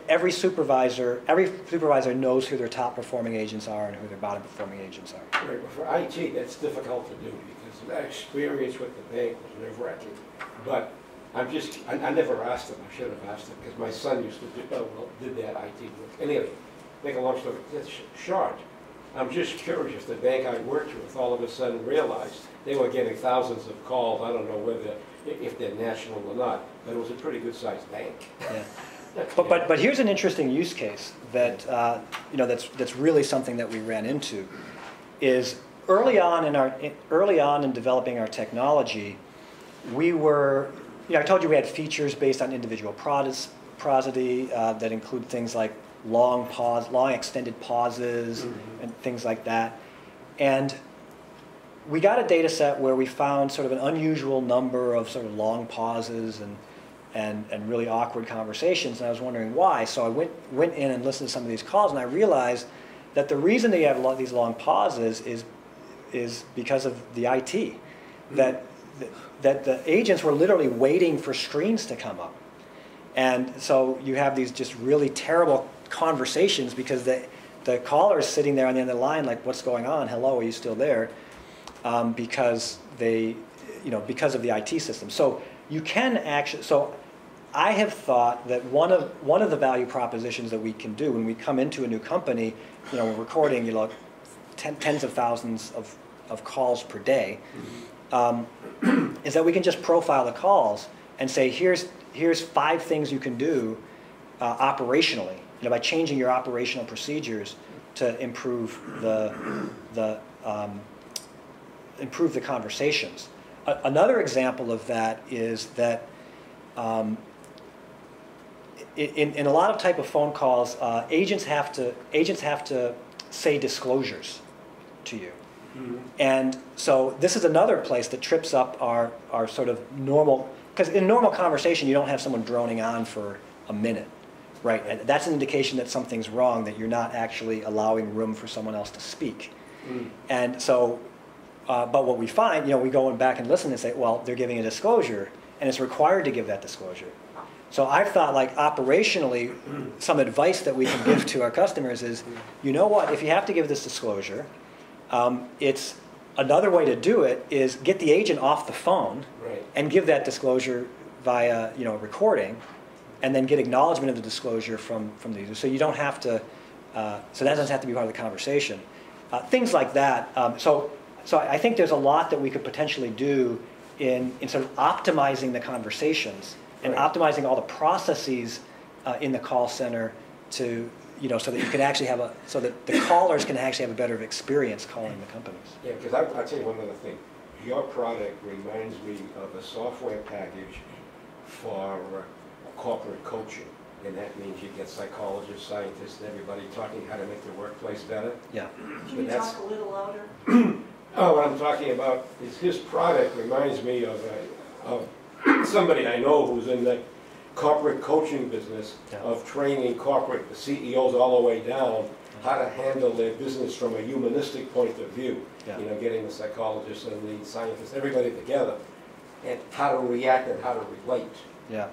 every supervisor, every supervisor knows who their top performing agents are and who their bottom performing agents are. Right, but for IT, that's difficult to do because my experience with the bank was nerve wracking. But I'm just, I, I never asked them, I should have asked them, because my son used to do, oh, well, did that IT work. Anyway, make a long story, that's short. I'm just curious, if the bank I worked with all of a sudden realized they were getting thousands of calls, I don't know whether, if they're national or not, but it was a pretty good sized bank. Yeah. But, but, but here's an interesting use case that, uh, you know, that's, that's really something that we ran into, is early on in our, early on in developing our technology, we were, you know, I told you we had features based on individual pros- prosody uh, that include things like long pause, long extended pauses and things like that. And we got a data set where we found sort of an unusual number of sort of long pauses and, and, and really awkward conversations, and I was wondering why. So I went, went in and listened to some of these calls, and I realized that the reason that you have a lot of these long pauses is, is because of the IT. That, that the agents were literally waiting for screens to come up. And so you have these just really terrible conversations because the, the caller is sitting there on the end of the line like, what's going on? Hello, are you still there? Um, because they, you know, because of the IT system. So you can actually, so I have thought that one of, one of the value propositions that we can do when we come into a new company, you know, we're recording, you know, ten, tens of thousands of, of calls per day, um, is that we can just profile the calls and say, here's, here's five things you can do uh, operationally, you know, by changing your operational procedures to improve the, the, um, improve the conversations. A- another example of that is that um, in, in a lot of type of phone calls, uh, agents have to agents have to say disclosures to you. And so this is another place that trips up our, our sort of normal, because in normal conversation, you don't have someone droning on for a minute, right? And that's an indication that something's wrong, that you're not actually allowing room for someone else to speak. And so, uh, but what we find, you know, we go back and listen and say, well, they're giving a disclosure, and it's required to give that disclosure. So I've thought, like operationally, some advice that we can give to our customers is, you know what, if you have to give this disclosure, um, it's another way to do it is get the agent off the phone Right. and give that disclosure via you know recording, and then get acknowledgement of the disclosure from from the user. So you don't have to. Uh, so that doesn't have to be part of the conversation. Uh, things like that. Um, so so I think there's a lot that we could potentially do in in sort of optimizing the conversations and Right. optimizing all the processes uh, in the call center to you know so that you can actually have a so that the callers can actually have a better experience calling the companies. Yeah, because I, I'll tell you one other thing. Your product reminds me of a software package for uh, corporate coaching. And that means you get psychologists, scientists, and everybody talking how to make the workplace better. Yeah. Can you That's- talk a little louder? Oh, what I'm talking about is his product reminds me of, a, of somebody I know who's in the corporate coaching business Yeah. of training corporate CEOs all the way down how to handle their business from a humanistic point of view. Yeah. You know, getting the psychologists and the scientists, everybody together, and how to react and how to relate. Yeah.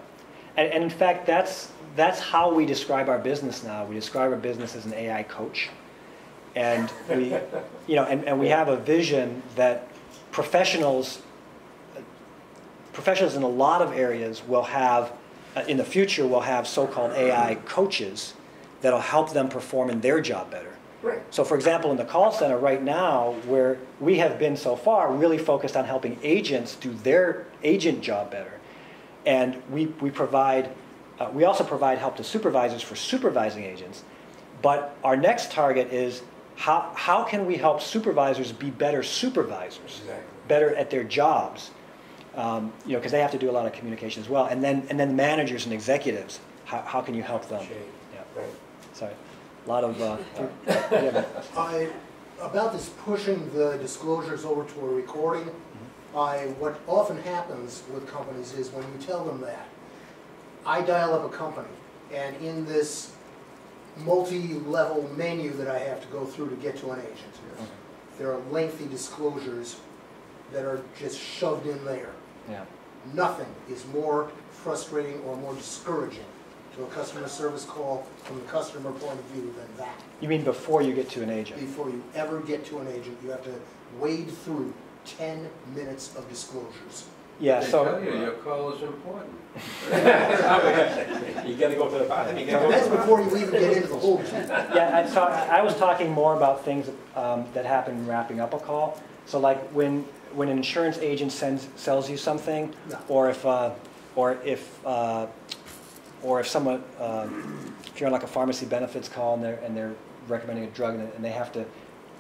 And, and in fact, that's, that's how we describe our business now. We describe our business as an AI coach. And we, you know, and, and we have a vision that professionals, professionals in a lot of areas will have, uh, in the future, will have so-called AI coaches that'll help them perform in their job better. Right. So for example, in the call center right now, where we have been so far really focused on helping agents do their agent job better. And we, we provide, uh, we also provide help to supervisors for supervising agents. But our next target is how, how can we help supervisors be better supervisors? Exactly. Better at their jobs? Um, you know, because they have to do a lot of communication as well. And then, and then managers and executives, how, how can you help them? Yeah, Right. sorry. A lot of, uh, yeah, I, about this pushing the disclosures over to a recording, I, what often happens with companies is when you tell them that, I dial up a company, and in this multi-level menu that I have to go through to get to an agent, there are lengthy disclosures that are just shoved in there. Yeah. Nothing is more frustrating or more discouraging to a customer service call from the customer point of view than that. You mean before you get to an agent? Before you ever get to an agent, you have to wade through 10 minutes of disclosures. Yeah, They so. tell you, your call is important. You gotta go to the bottom, you gotta That's the before you even get into the whole thing. Yeah, I, so I I was talking more about things um, that happen wrapping up a call. So like when, when an insurance agent sends, sells you something, No. or if, uh, or if, uh, or if someone, um, if you're on like a pharmacy benefits call and they're, and they're recommending a drug and and they have to,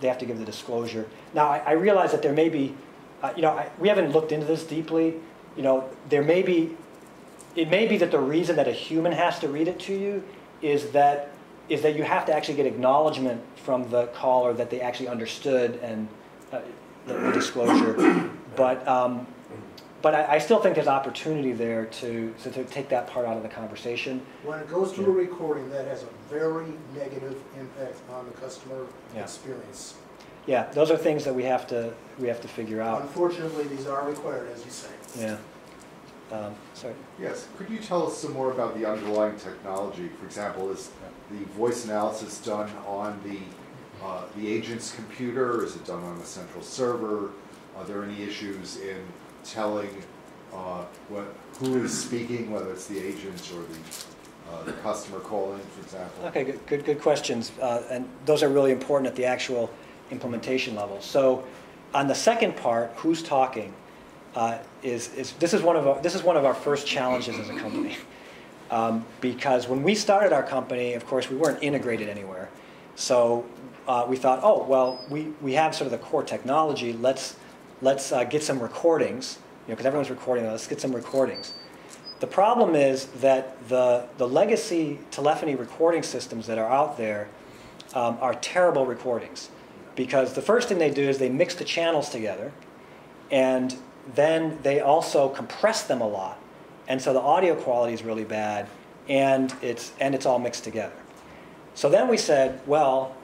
they have to give the disclosure. Now, I, I realize that there may be, uh, you know, I, we haven't looked into this deeply. You know, there may be, it may be that the reason that a human has to read it to you is that, is that you have to actually get acknowledgement from the caller that they actually understood and uh, the the disclosure. But, um, but I, I still think there's opportunity there to, to to take that part out of the conversation. When it goes to a recording, that has a very negative impact on the customer Yeah. experience. Yeah, those are things that we have to, we have to figure out. Unfortunately, these are required, as you say. Yeah. Um, Sorry. Yes, could you tell us some more about the underlying technology? For example, is the voice analysis done on the, uh, the agent's computer? Is it done on a central server? Are there any issues in telling uh, what, who is speaking, whether it's the agent or the, uh, the customer calling, for example? Okay, good, good, good questions. Uh, And those are really important at the actual implementation level. So on the second part, who's talking, uh, is, is, this is one of, our- this is one of our first challenges as a company. Um, Because when we started our company, of course, we weren't integrated anywhere. So uh, we thought, oh, well, we, we have sort of the core technology, let's, let's uh, get some recordings, you know, because everyone's recording, let's get some recordings. The problem is that the, the legacy telephony recording systems that are out there um, are terrible recordings. Because the first thing they do is they mix the channels together, and then they also compress them a lot. And so the audio quality is really bad, and it's, and it's all mixed together. So then we said, well,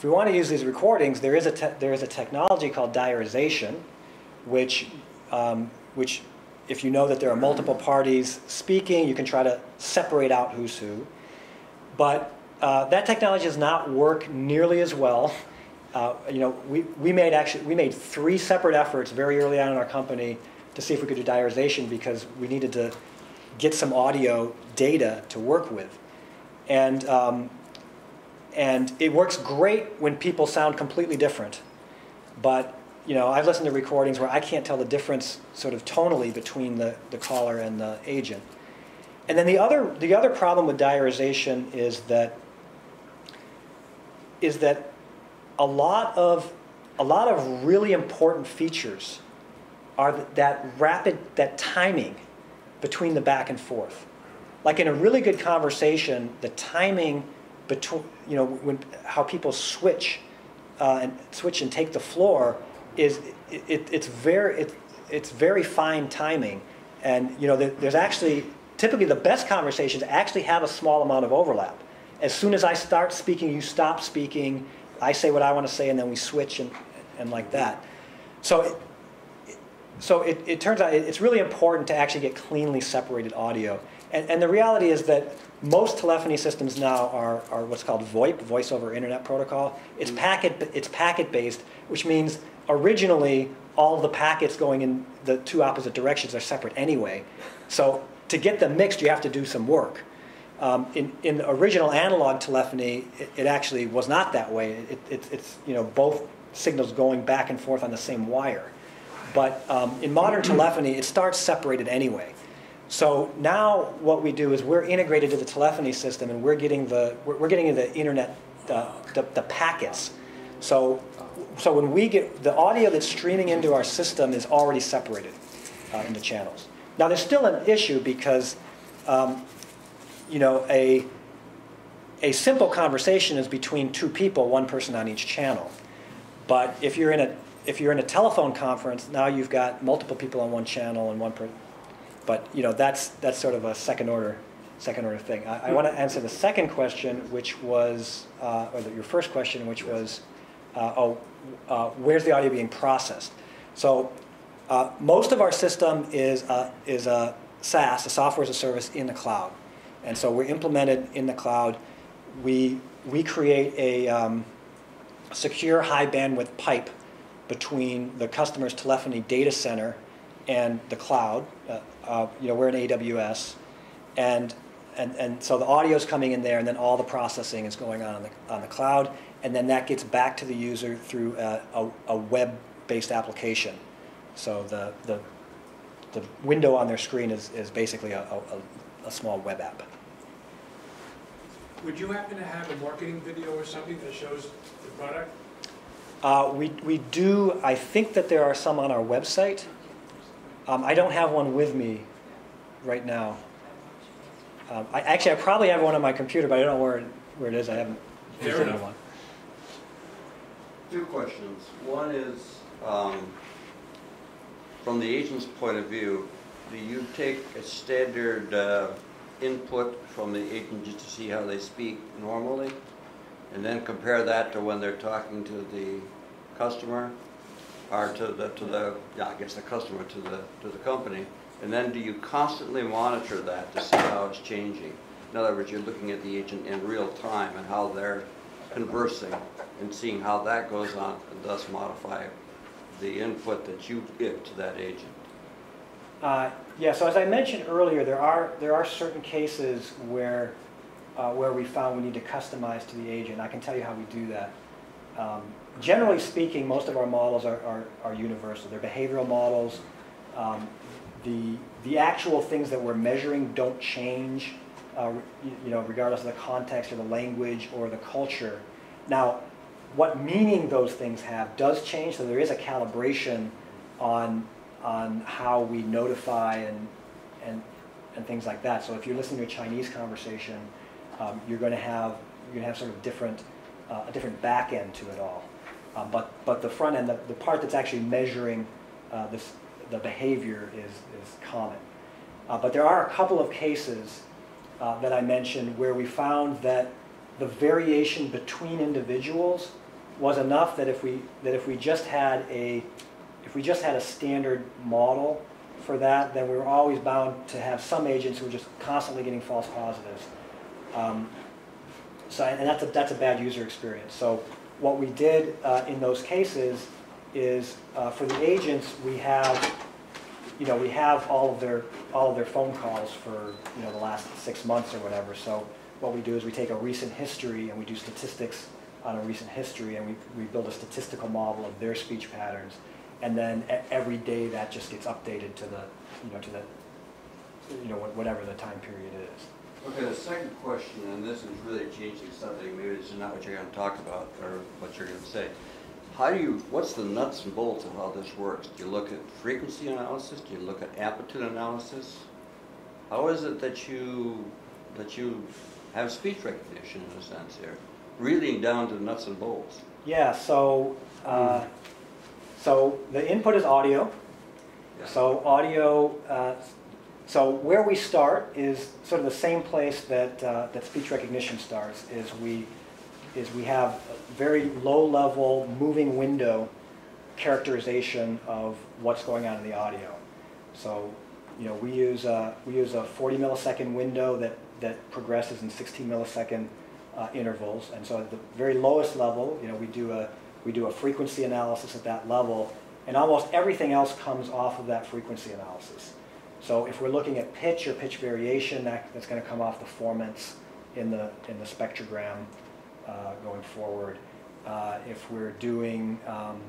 if we want to use these recordings, there is a, there is a technology called diarization, which, um, which, if you know that there are multiple parties speaking, you can try to separate out who's who. But uh, that technology does not work nearly as well. Uh, you know, we, we made actually we made three separate efforts very early on in our company to see if we could do diarization because we needed to get some audio data to work with, and um, and it works great when people sound completely different, but you know I've listened to recordings where I can't tell the difference sort of tonally between the, the caller and the agent. And then the other the other problem with diarization is that is that a lot of a lot of really important features are that rapid that timing between the back and forth. Like in a really good conversation, the timing between you know when how people switch uh, and switch and take the floor is it, it, it's very it, it's very fine timing, and you know there, there's actually typically the best conversations actually have a small amount of overlap. As soon as I start speaking, you stop speaking. I say what I want to say, and then we switch and and like that. So. So it, it turns out it's really important to actually get cleanly separated audio. And, and the reality is that most telephony systems now are, are what's called VoIP, Voice over Internet Protocol. It's packet, it's packet based, which means originally all the packets going in the two opposite directions are separate anyway. So to get them mixed, you have to do some work. Um, in, in original analog telephony, it, it actually was not that way. It, it, it's you know both signals going back and forth on the same wire. But um, in modern telephony, it starts separated anyway. So now what we do is we're integrated to the telephony system, and we're getting the we're, getting the internet the, the, the packets. So so when we get the audio that's streaming into our system is already separated uh, into channels. Now there's still an issue because um, you know a a simple conversation is between two people, one person on each channel. But if you're in a if you're in a telephone conference, now you've got multiple people on one channel and one per. But you know that's that's sort of a second order second order thing. I, I want to answer the second question, which was uh, or the, your first question, which was uh, oh uh, where's the audio being processed? So uh, most of our system is is a SaaS, a software as a service in the cloud. And so we're implemented in the cloud. We, we create a um, secure high bandwidth pipe between the customer's telephony data center and the cloud. Uh, uh, you know, we're in AWS. And, and, and so the audio is coming in there, and then all the processing is going on on the, on the cloud. And then that gets back to the user through a, a, a web-based application. So the, the, the window on their screen is, is basically a, a, a small web app. Would you happen to have a marketing video or something that shows the product? Uh, we, we do, I think that there are some on our website. Um, I don't have one with me right now. Um, I, actually, I probably have one on my computer, but I don't know where, it- where it is. I haven't Fair visited enough. one. Two questions. One is, um, from the agent's point of view, do you take a standard uh, input from the agent just to see how they speak normally? And then compare that to when they're talking to the customer, or to the, to the, yeah, I guess the customer, to the, to the company? And then do you constantly monitor that to see how it's changing? In other words, you're looking at the agent in real time and how they're conversing and seeing how that goes on and thus modify the input that you give to that agent. Uh, Yeah, so as I mentioned earlier, there are, there are certain cases where, uh, where we found we need to customize to the agent. I can tell you how we do that. Um, Generally speaking, most of our models are, are, are universal. They're behavioral models. Um, The, the actual things that we're measuring don't change, uh, you know, regardless of the context or the language or the culture. Now, what meaning those things have does change, so there is a calibration on, on how we notify and, and, and things like that. So if you're listening to a Chinese conversation, um, you're going to have, you're going to have sort of different, uh, a different back end to it all. Uh, but, but the front end, the, the part that's actually measuring uh, this, the behavior is, is common. Uh, but there are a couple of cases uh, that I mentioned where we found that the variation between individuals was enough that if we, that if we just had a, if we just had a standard model for that, then we were always bound to have some agents who were just constantly getting false positives. Um, so, and that's a, that's a bad user experience. So what we did uh, in those cases is, uh, for the agents, we have, you know, we have all of their, all of their phone calls for, you know, the last six months or whatever. So what we do is we take a recent history and we do statistics on a recent history and we, we build a statistical model of their speech patterns. And then every day that just gets updated to the, you know, to the, you know, whatever the time period is. Okay, the second question, and this is really changing something, maybe this is not what you're gonna talk about, or what you're gonna say. How do you, what's the nuts and bolts of how this works? Do you look at frequency analysis? Do you look at amplitude analysis? How is it that you, that you have speech recognition in a sense here? Reeling down to the nuts and bolts. Yeah, so, uh, so the input is audio. Yeah. So audio, uh, so where we start is sort of the same place that, uh, that speech recognition starts, is we, is we have a very low-level, moving window characterization of what's going on in the audio. So, you know, we use, a- we use a 40 millisecond window that, that progresses in 16 millisecond uh, intervals. And so at the very lowest level, you know, we do a, we do a frequency analysis at that level, and almost everything else comes off of that frequency analysis. So if we're looking at pitch or pitch variation, that, that's going to come off the formants in the, in the spectrogram uh, going forward. Uh, If we're doing, um,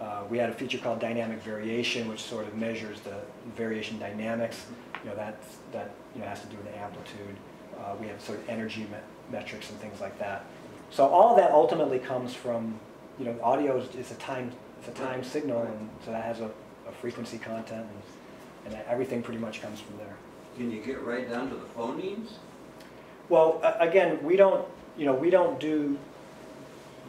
uh, we had a feature called dynamic variation, which sort of measures the variation dynamics. You know, that, that, you know, has to do with the amplitude. Uh, We have sort of energy me- metrics and things like that. So all of that ultimately comes from, you know, audio is, is a time, it's a time signal, and so that has a, a frequency content, and, and everything pretty much comes from there. Can you get right down to the phonemes? Well, again, we don't, you know, we don't do,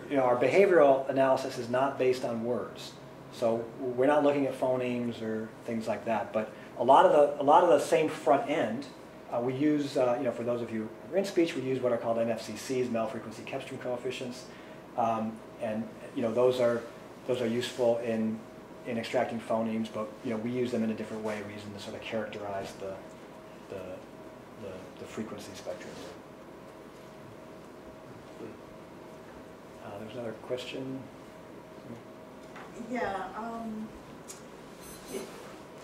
you know, our behavioral analysis is not based on words. So we're not looking at phonemes or things like that. But a lot of the, a lot of the same front end, uh, we use, uh, you know, for those of you who are in speech, we use what are called MFCCs, mel frequency cepstrum coefficients. Um, and, you know, those are, those are useful in, in extracting phonemes, but, you know, we use them in a different way. We use them to sort of characterize the, the, the, the frequency spectrum. Uh, there's another question. Yeah, um, it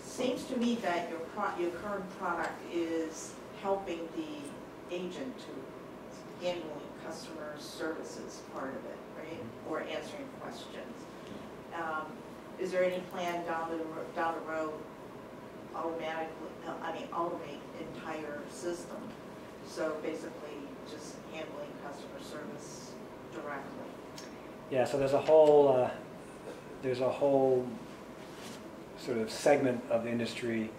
seems to me that your pro, your current product is helping the agent to handling customer services part of it, right? Or answering questions. Um, is there any plan down the, down the road automatically, I mean, automate entire system? So basically, just handling customer service directly. Yeah, so there's a whole, uh, there's a whole sort of segment of the industry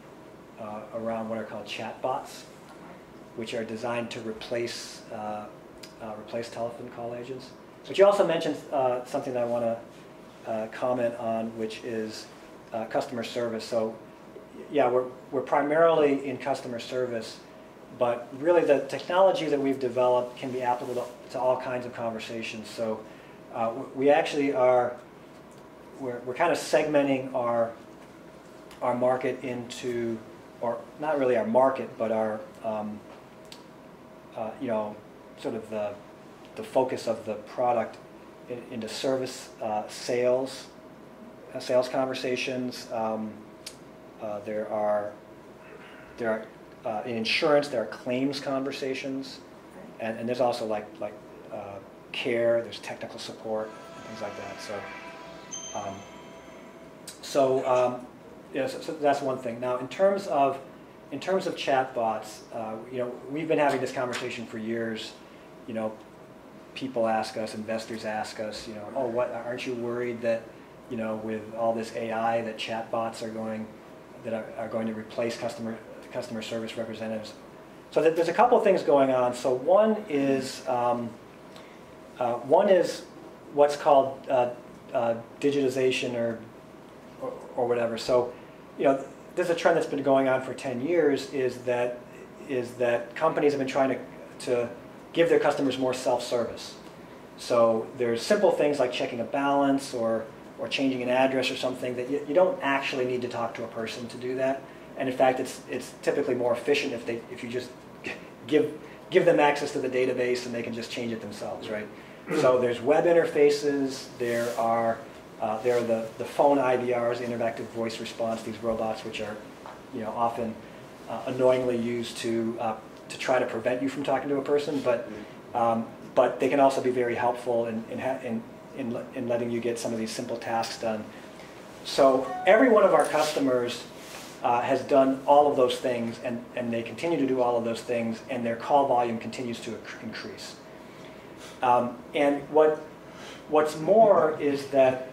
uh, around what are called chatbots, which are designed to replace, uh, uh, replace telephone call agents. But you also mentioned uh, something that I want to comment on, which is uh, customer service. So, yeah, we're, we're primarily in customer service, but really the technology that we've developed can be applicable to, to all kinds of conversations. So, uh, we actually are, we're, we're kind of segmenting our, our market into, or not really our market, but our, um, uh, you know, sort of the, the focus of the product into service, uh, sales, uh, sales conversations. Um, uh, There are, there are, uh, in insurance, there are claims conversations. And, and there's also like, like uh, care, there's technical support, and things like that, so. um, So, um, yeah, so, so that's one thing. Now, in terms of, in terms of chatbots, uh, you know, we've been having this conversation for years. You know, people ask us, investors ask us, you know, oh, what, aren't you worried that, you know, with all this AI, that chatbots are going, that are, are going to replace customer, customer service representatives? So there's a couple of things going on. So one is, um, uh, one is what's called uh, uh, digitization or, or, or whatever. So, you know, there's a trend that's been going on for 10 years is that, is that companies have been trying to, to give their customers more self-service. So there's simple things like checking a balance or, or changing an address or something that you, you don't actually need to talk to a person to do that. And in fact, it's, it's typically more efficient if, they, if you just give, give them access to the database and they can just change it themselves, right? So there's web interfaces, there are, uh, there are the, the phone IVRs, interactive voice response, these robots which are, you know, often uh, annoyingly used to, uh, to try to prevent you from talking to a person, but, um, but they can also be very helpful in, in, in, in, in letting you get some of these simple tasks done. So every one of our customers uh, has done all of those things, and, and they continue to do all of those things, and their call volume continues to increase. Um, and what, what's more is that,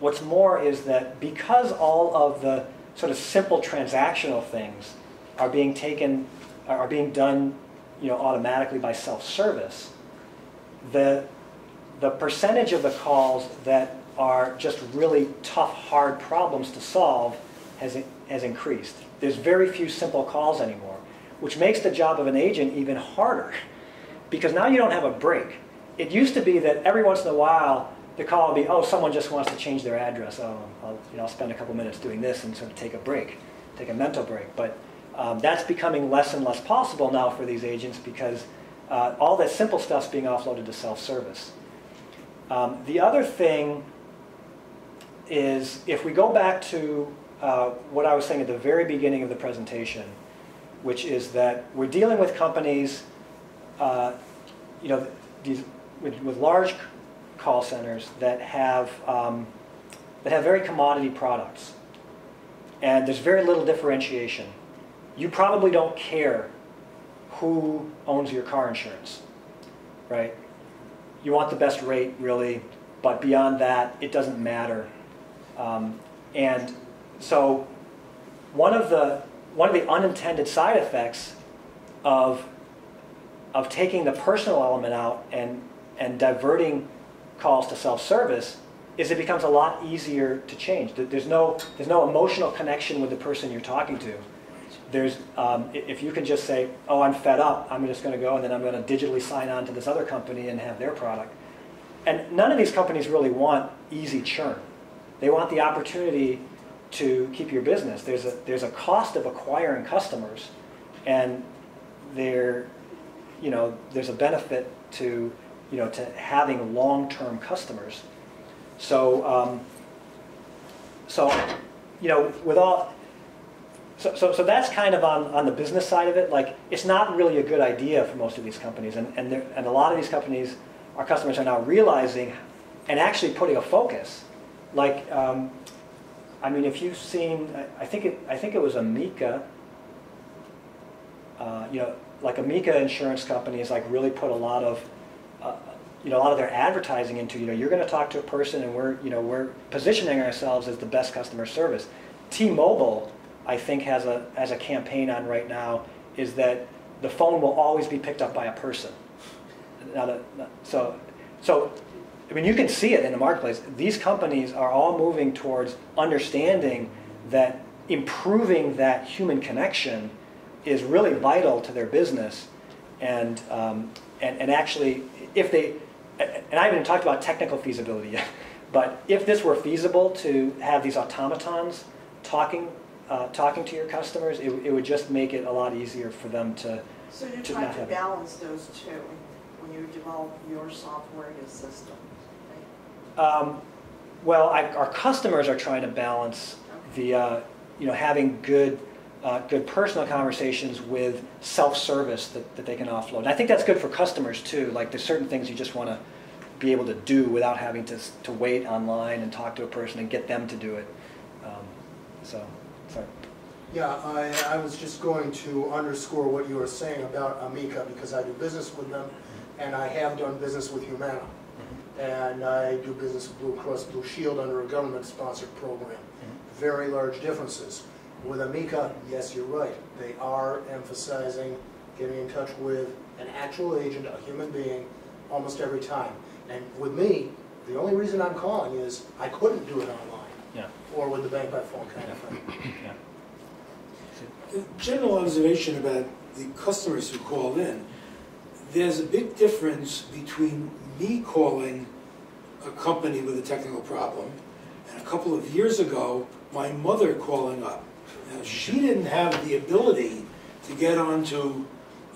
what's more is that because all of the sort of simple transactional things are being taken, are being done, you know, automatically by self-service, the, the percentage of the calls that are just really tough, hard problems to solve has, has increased. There's very few simple calls anymore, which makes the job of an agent even harder because now you don't have a break. It used to be that every once in a while the call would be, oh, someone just wants to change their address. Oh, I'll, you know, I'll spend a couple minutes doing this and sort of take a break, take a mental break. But um, that's becoming less and less possible now for these agents because uh, all that simple stuff's being offloaded to self-service. Um, the other thing is if we go back to uh, what I was saying at the very beginning of the presentation, which is that we're dealing with companies, uh, you know, these, with, with large call centers that have um, that have very commodity products, and there's very little differentiation. You probably don't care who owns your car insurance, right? You want the best rate, really, but beyond that, it doesn't matter. Um, and so one of the one of the unintended side effects of of taking the personal element out and and diverting calls to self-service is it becomes a lot easier to change. There's no there's no emotional connection with the person you're talking to. There's um, if you can just say, "Oh, I'm fed up. I'm just going to go and then I'm going to digitally sign on to this other company and have their product." And none of these companies really want easy churn. They want the opportunity to keep your business. There's a, there's a cost of acquiring customers, and there, you know, there's a benefit to, you know, to having long-term customers. So, um, so, you know, with all, so, so, so that's kind of on, on the business side of it. Like, it's not really a good idea for most of these companies, and and, there- and a lot of these companies, our customers are now realizing, and actually putting a focus. Like, um, I mean, if you've seen, I- I think it, I think it was Amica. Uh, you know, like Amica insurance companies, like really put a lot of, uh, you know, a lot of their advertising into. You know, you're going to talk to a person, and we're, you know, we're positioning ourselves as the best customer service. T-Mobile, I think, has a has a campaign on right now. Is that the phone will always be picked up by a person. A, not- so, so, I mean, you can see it in the marketplace. These companies are all moving towards understanding that improving that human connection is really vital to their business. And, um, and, and actually, if they, and I haven't even talked about technical feasibility yet, but if this were feasible to have these automatons talking, uh, talking to your customers, it, it would just make it a lot easier for them to, So you're to trying to balance those two when you develop your software, your system, right? Um, Well, I- our customers are trying to balance the, uh, you know, having good, uh, good personal conversations with self-service that that they can offload. And I think that's good for customers too, like there's certain things you just want to be able to do without having to, to wait online and talk to a person and get them to do it. Um, So. Yeah, I, I was just going to underscore what you were saying about Amica, because I do business with them, and I have done business with Humana. And I do business with Blue Cross Blue Shield under a government-sponsored program. Very large differences. With Amica, yes, you're right, they are emphasizing getting in touch with an actual agent, a human being, almost every time. And with me, the only reason I'm calling is I couldn't do it online, Yeah, or with the bank by phone kind of thing. yeah. The General observation about the customers who call in, there's a big difference between me calling a company with a technical problem and a couple of years ago, my mother calling up. Now, she didn't have the ability to get onto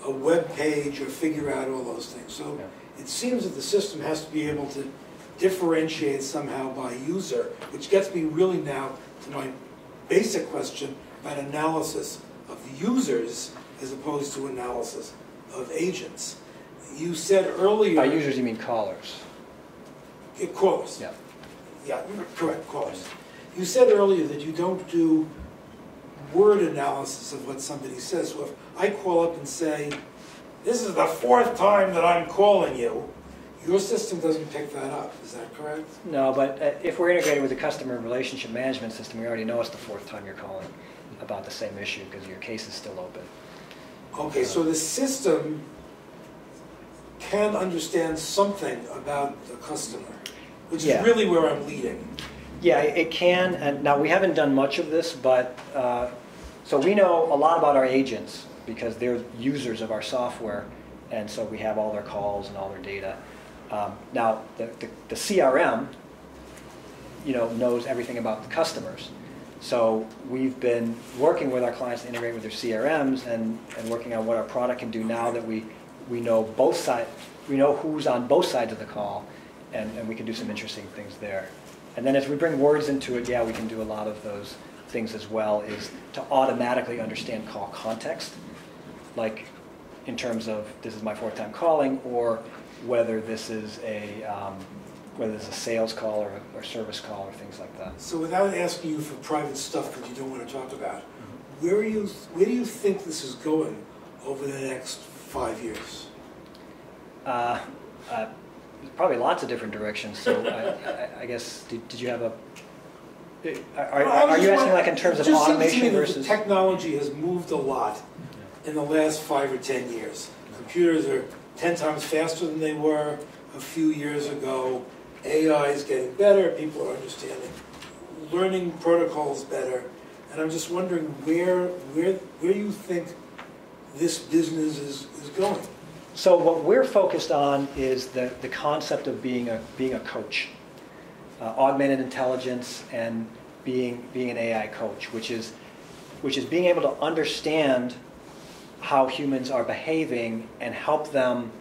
a web page or figure out all those things. So it seems that the system has to be able to differentiate somehow by user, which gets me really now to my basic question about analysis of users as opposed to analysis of agents. You said earlier. By users, you mean callers? Callers. Yeah. Yeah, correct, callers. You said earlier that you don't do word analysis of what somebody says. So if I call up and say, this is the fourth time that I'm calling you, your system doesn't pick that up, is that correct? No, but uh, if we're integrated with the customer relationship management system, we already know it's the fourth time you're calling about the same issue because your case is still open. Okay, so the system can understand something about the customer, which is really where I'm leading. Yeah, it it can, and now we haven't done much of this, but, uh, so we know a lot about our agents because they're users of our software, and so we have all their calls and all their data. Um, Now, the the- the CRM, you know, knows everything about the customers. So we've been working with our clients to integrate with their CRMs and, and working on what our product can do now that we, we know both sides, we know who's on both sides of the call, and, and we can do some interesting things there. And then as we bring words into it, yeah, we can do a lot of those things as well, is to automatically understand call context, like in terms of this is my fourth time calling, or whether this is a, um, whether it's a sales call or a, or service call or things like that. So without asking you for private stuff that you don't want to talk about, where are you, where do you think this is going over the next five years? Uh, uh, Probably lots of different directions, so I- I- I guess, did did you have a, are Well, are you asking like in terms of it just seems to me automation versus? Technology has moved a lot in the last five or 10 years. Computers are 10 times faster than they were a few years ago. AI is getting better, people are understanding learning protocols better. And I'm just wondering where, where, where you think this business is, is going. So what we're focused on is the, the concept of being a, being a coach. Uh, Augmented intelligence and being, being an AI coach, which is, which is being able to understand how humans are behaving and help them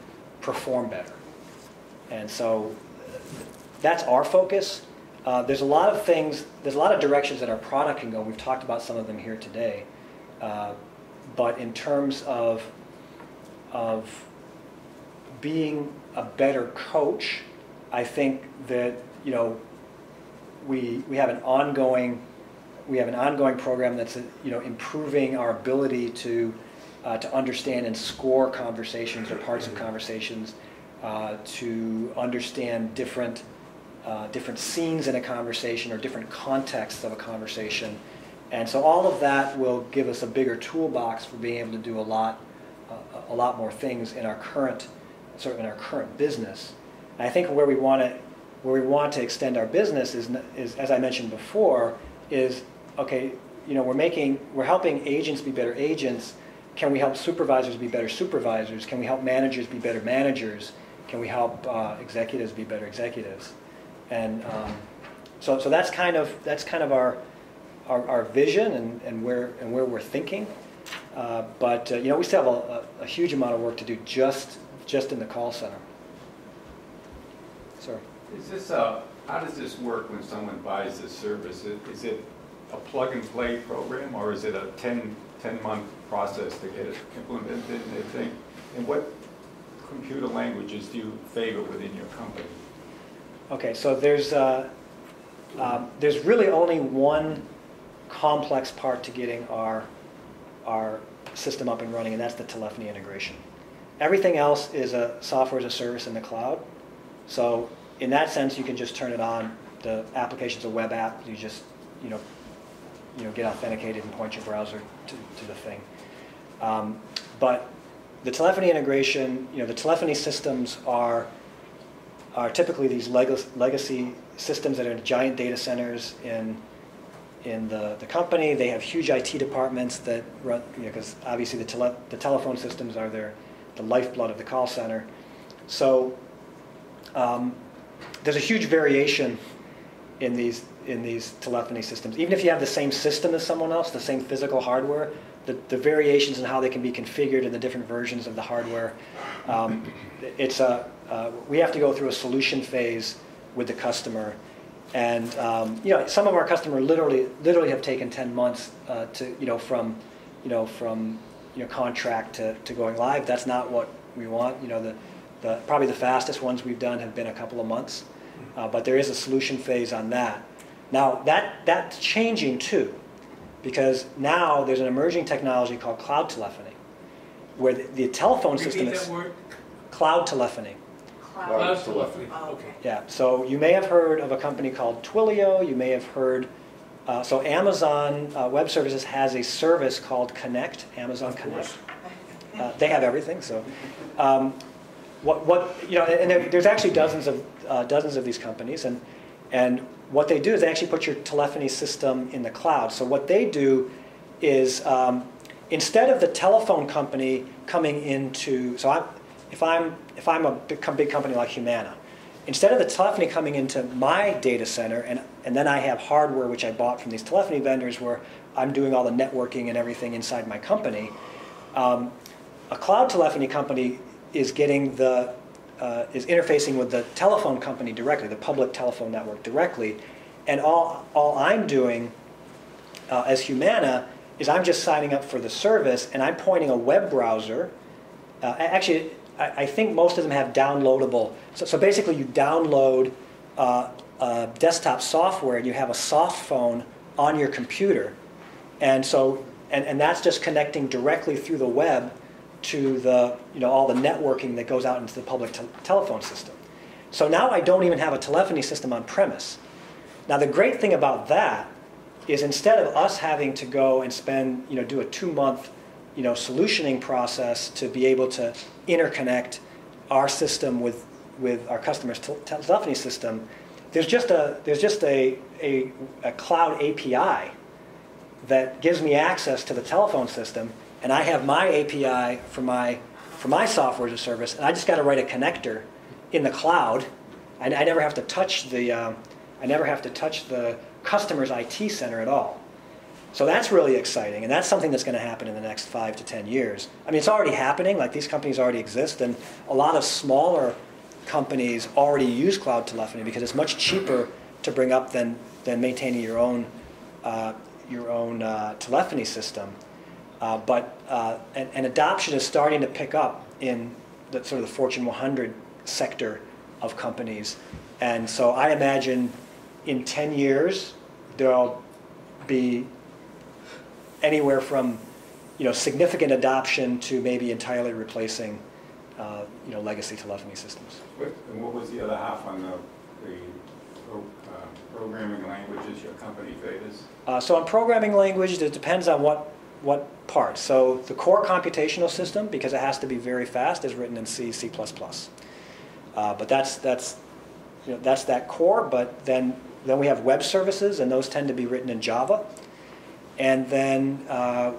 perform better. And so that's our focus. Uh, there's a lot of things, there's a lot of directions that our product can go. We've talked about some of them here today. Uh, but in terms of, of being a better coach, I think that, you know, we, we have an ongoing, we have an ongoing program that's, you know, improving our ability to, uh, to understand and score conversations or parts of conversations, uh, to understand different, uh, different scenes in a conversation or different contexts of a conversation. And so all of that will give us a bigger toolbox for being able to do a lot, uh, a lot more things in our current, sort of in our current business. And I think where we want to, where we want to extend our business is, is, as I mentioned before, is okay. You know, we're making, we're helping agents be better agents. Can we help supervisors be better supervisors? Can we help managers be better managers? Can we help uh, executives be better executives? And um, so, so that's kind of that's kind of our our, our vision and, and where and where we're thinking. Uh, but uh, you know, we still have a, a, a, huge amount of work to do just just in the call center. Sorry. Is this a, how does this work when someone buys this service? Is it a plug and play program or is it a 10, 10 month process to get it implemented and everything? And what computer languages do you favor within your company? Okay, so there's, uh, um, there's really only one complex part to getting our, our system up and running, and that's the telephony integration. Everything else is a software as a service in the cloud. So in that sense, you can just turn it on. The application's a web app. You just, you know, you know, get authenticated and point your browser to, to the thing. Um, but the telephony integration, you know, the telephony systems are are typically these legacy systems that are giant data centers in in the, the company. They have huge IT departments that run, you know, because obviously the, tele, the telephone systems are their, the lifeblood of the call center. So um, there's a huge variation in these, in these telephony systems. Even if you have the same system as someone else, the same physical hardware, the, the variations in how they can be configured in the different versions of the hardware, um, it's a, uh, we have to go through a solution phase with the customer. And um, you know, some of our customers literally, literally have taken 10 months uh, to, you know, from, you know, from you know, contract to, to going live. That's not what we want. You know, the, the, probably the fastest ones we've done have been a couple of months, uh, but there is a solution phase on that. Now that that's changing too, because now there's an emerging technology called cloud telephony, where the, the telephone Repeat system that is word? cloud telephony. Cloud telephony, Oh, okay. Yeah, so you may have heard of a company called Twilio. You may have heard. Uh, so Amazon uh, Web Services has a service called Connect, Amazon Connect. Uh, they have everything. So, um, what what you know, and there, there's actually dozens of uh, dozens of these companies, and and what they do is they actually put your telephony system in the cloud. So what they do is um, instead of the telephone company coming into so I'm if I'm if I'm a big, big company like Humana, instead of the telephony coming into my data center and, and then I have hardware which I bought from these telephony vendors where I'm doing all the networking and everything inside my company, um, a cloud telephony company is getting the uh, is interfacing with the telephone company directly, the public telephone network directly, and all all I'm doing uh, as Humana is I'm just signing up for the service and I'm pointing a web browser. Uh, actually, I, I, think most of them have downloadable. So, so basically, you download uh, desktop software and you have a soft phone on your computer. And so, and, and that's just connecting directly through the web to the, you know, all the networking that goes out into the public te telephone system. So now I don't even have a telephony system on premise. Now the great thing about that is instead of us having to go and spend, you know, do a two-month you know, solutioning process to be able to interconnect our system with, with our customers' telephony system, there's just a, there's just a, a, a cloud API that gives me access to the telephone system, and I have my API for my, for my software as a service, and I just got to write a connector in the cloud. I, I never have to touch the, um, I never have to touch the customer's IT center at all. So that's really exciting, and that's something that's going to happen in the next five to 10 years. I mean, it's already happening, like these companies already exist, and a lot of smaller companies already use cloud telephony because it's much cheaper to bring up than, than maintaining your own, uh, your own uh, telephony system. Uh, but, uh, and, and adoption is starting to pick up in the sort of the Fortune 100 sector of companies. And so I imagine in 10 years, there'll be anywhere from you know, significant adoption to maybe entirely replacing uh, you know, legacy telephony systems. And what was the other half on the, the uh, programming languages your company favors? Uh, so on programming language, it depends on what, what part. So the core computational system, because it has to be very fast, is written in C, C++. Uh, but that's, that's, you know, that's that core, but then, then we have web services, and those tend to be written in Java. And then, uh,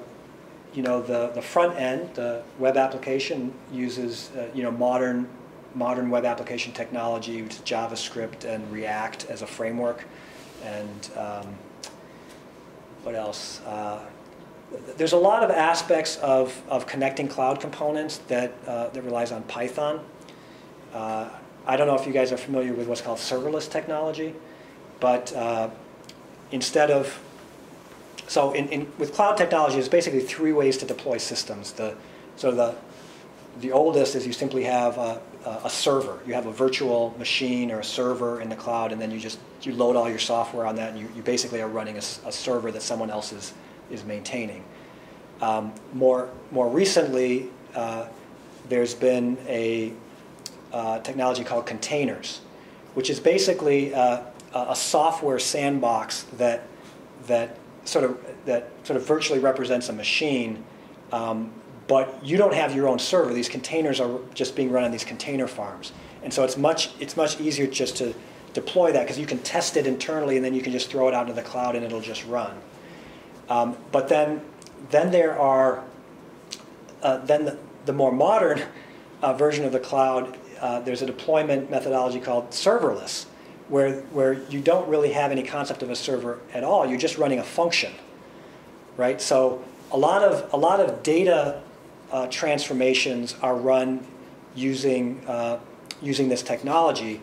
you know, the, the front end, the web application uses, uh, you know, modern, modern web application technology, which is JavaScript and React as a framework. And um, what else? Uh, there's a lot of aspects of, of connecting cloud components that, uh, that relies on Python. Uh, I don't know if you guys are familiar with what's called serverless technology, but uh, instead of so in, in, with cloud technology, there's basically three ways to deploy systems. The, so the, the oldest is you simply have a, a server. You have a virtual machine or a server in the cloud, and then you just you load all your software on that, and you, you basically are running a, a server that someone else is, is maintaining. Um, more, more recently, uh, there's been a uh, technology called containers, which is basically uh, a software sandbox that, that sort of that sort of virtually represents a machine, um, but you don't have your own server. These containers are just being run on these container farms, and so it's much it's much easier just to deploy that because you can test it internally and then you can just throw it out into the cloud and it'll just run. Um, but then then there are uh, then the, the, more modern uh, version of the cloud. Uh, there's a deployment methodology called serverless, where, where you don't really have any concept of a server at all. You're just running a function, right? So a lot of, a lot of data uh, transformations are run using, uh, using this technology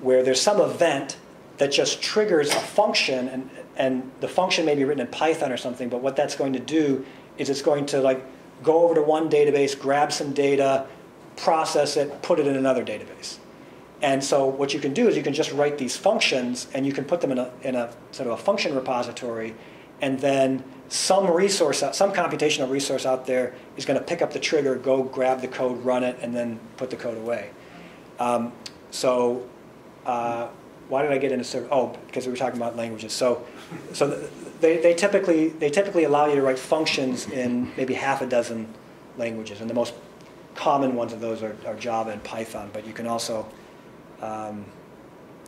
where there's some event that just triggers a function and, and the function may be written in Python or something, but what that's going to do is it's going to like go over to one database, grab some data, process it, put it in another database. And so what you can do is you can just write these functions and you can put them in a, in a sort of a function repository and then some resource, some computational resource out there is going to pick up the trigger, go grab the code, run it, and then put the code away. Um, so uh, why did I get into server? Oh, because we were talking about languages. So, so they, they, typically, they typically allow you to write functions in maybe half a dozen languages. And the most common ones of those are, are Java and Python, but you can also um,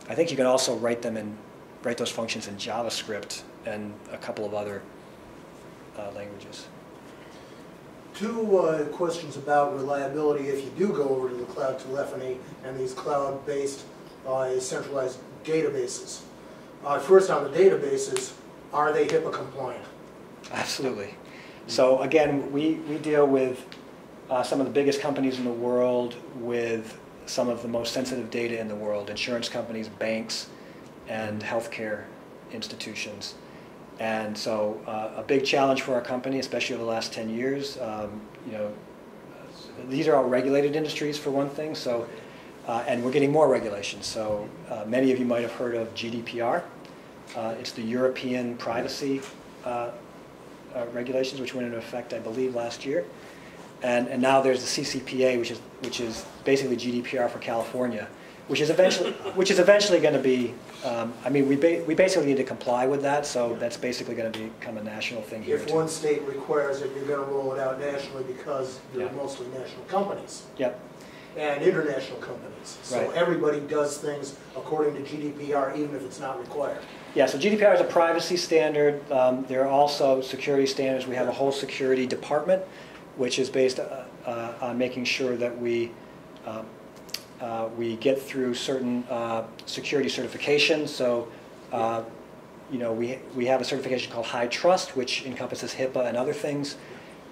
I think you can also write them in, write those functions in JavaScript and a couple of other uh, languages. Two uh, questions about reliability if you do go over to the cloud telephony and these cloud-based uh, centralized databases. Uh, first on the databases, are they HIPAA compliant? Absolutely. So again, we, we deal with uh, some of the biggest companies in the world with some of the most sensitive data in the world, insurance companies, banks, and healthcare institutions. And so uh, a big challenge for our company, especially over the last 10 years, um, you know, these are all regulated industries for one thing, so, uh, and we're getting more regulations. So uh, many of you might have heard of GDPR. Uh, it's the European privacy uh, uh, regulations, which went into effect, I believe, last year. And, and now there's the CCPA, which is, which is basically GDPR for California, which is eventually, which is eventually going to be, um, I mean, we, ba we basically need to comply with that, so that's basically going to become a national thing here. If too. one state requires it, you're going to roll it out nationally because they're Yeah. mostly national companies Yep, and international companies. So Right. everybody does things according to GDPR, even if it's not required. yeah, so GDPR is a privacy standard. Um, there are also security standards. We have a whole security department, which is based uh, uh, on making sure that we um, uh, we get through certain uh, security certifications. So uh, you know, we, we have a certification called HITRUST, which encompasses HIPAA and other things.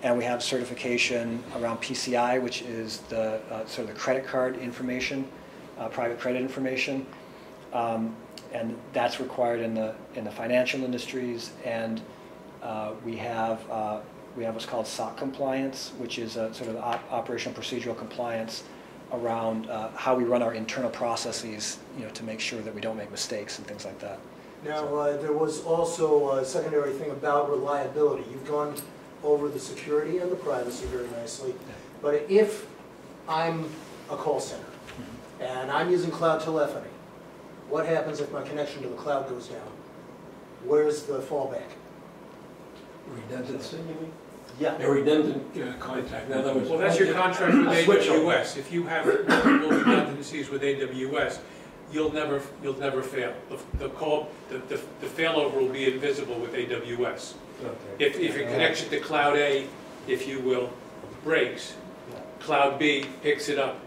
And we have certification around PCI, which is the, uh, sort of the credit card information, uh, private credit information. Um, And that's required in the, in the financial industries. And uh, we have, uh, we have what's called SOC compliance, which is a sort of op- operational procedural compliance around uh, how we run our internal processes, you know, to make sure that we don't make mistakes and things like that. Now, uh, there was also a secondary thing about reliability. You've gone over the security and the privacy very nicely. But if I'm a call center and I'm using cloud telephony, what happens if my connection to the cloud goes down? Where's the fallback? Redundancy. Yeah. A redundant uh, contract, in other words. Well, that's your contract with a switch. AWS. If you have multiple redundancies with AWS, you'll never, you'll never fail. The- The call, the, the the failover will be invisible with AWS. Okay. If, if your connection to Cloud A, if you will, breaks, Cloud B picks it up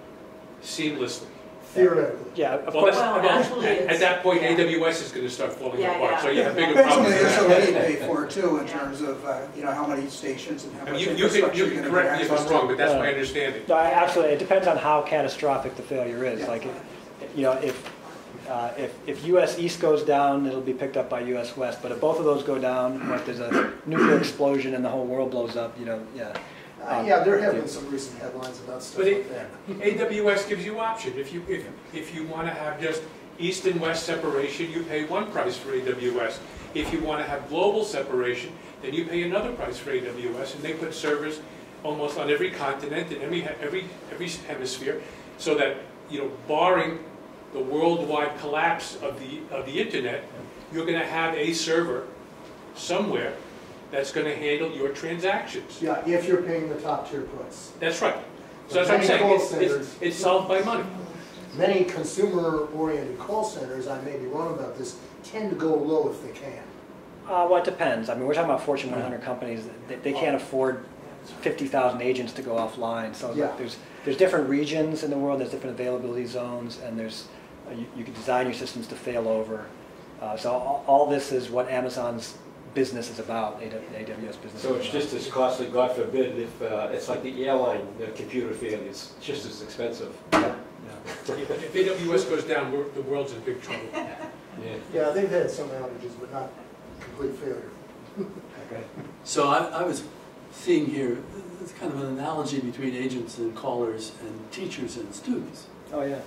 seamlessly. Theoretically. Yeah, of Well, course. Well, well, actually, at at that point, yeah. AWS is gonna start falling Yeah, apart, yeah. so you have bigger Depends on problems the with SLA you pay for it too, in Yeah. terms of, uh, you know, how many stations and how I much mean, You, you can, infrastructure you you're can gonna correct me if I'm to. wrong, but that's my understanding. No, I- absolutely, it depends on how catastrophic the failure is. Yeah. Like, it- you know, if, uh, if, if US East goes down, it'll be picked up by US West. But if both of those go down, or if there's a nuclear explosion and the whole world blows up, you know, yeah. Uh, Yeah, there have been some recent headlines about stuff But like it- that. AWS gives you option. If you, if, if you want to have just east and west separation, you pay one price for AWS. If you want to have global separation, then you pay another price for AWS, and they put servers almost on every continent and every, every, every hemisphere, so that, you know, barring the worldwide collapse of the, of the internet, you're going to have a server somewhere that's going to handle your transactions. Yeah, if you're paying the top tier price. That's right. So that's what I'm saying, it's, it's, it's solved by money. Many consumer-oriented call centers, I may be wrong about this, tend to go low if they can. Uh, well, it depends. I mean, we're talking about Fortune 100 companies, they, they can't afford 50,000 agents to go offline. So Yeah. there's, there's different regions in the world, there's different availability zones, and there's, you, you can design your systems to fail over. Uh, so all, all this is what Amazon's business is about, AWS business. So it's about. just as costly, God forbid, if, uh, it's like the airline, the computer failure, it's just as expensive. Yeah. If AWS goes down, we're, the world's in big trouble. Yeah. Yeah, they've had some outages, but not complete failure. Okay. So I, I was seeing here, it's kind of an analogy between agents and callers and teachers and students. Oh, yeah.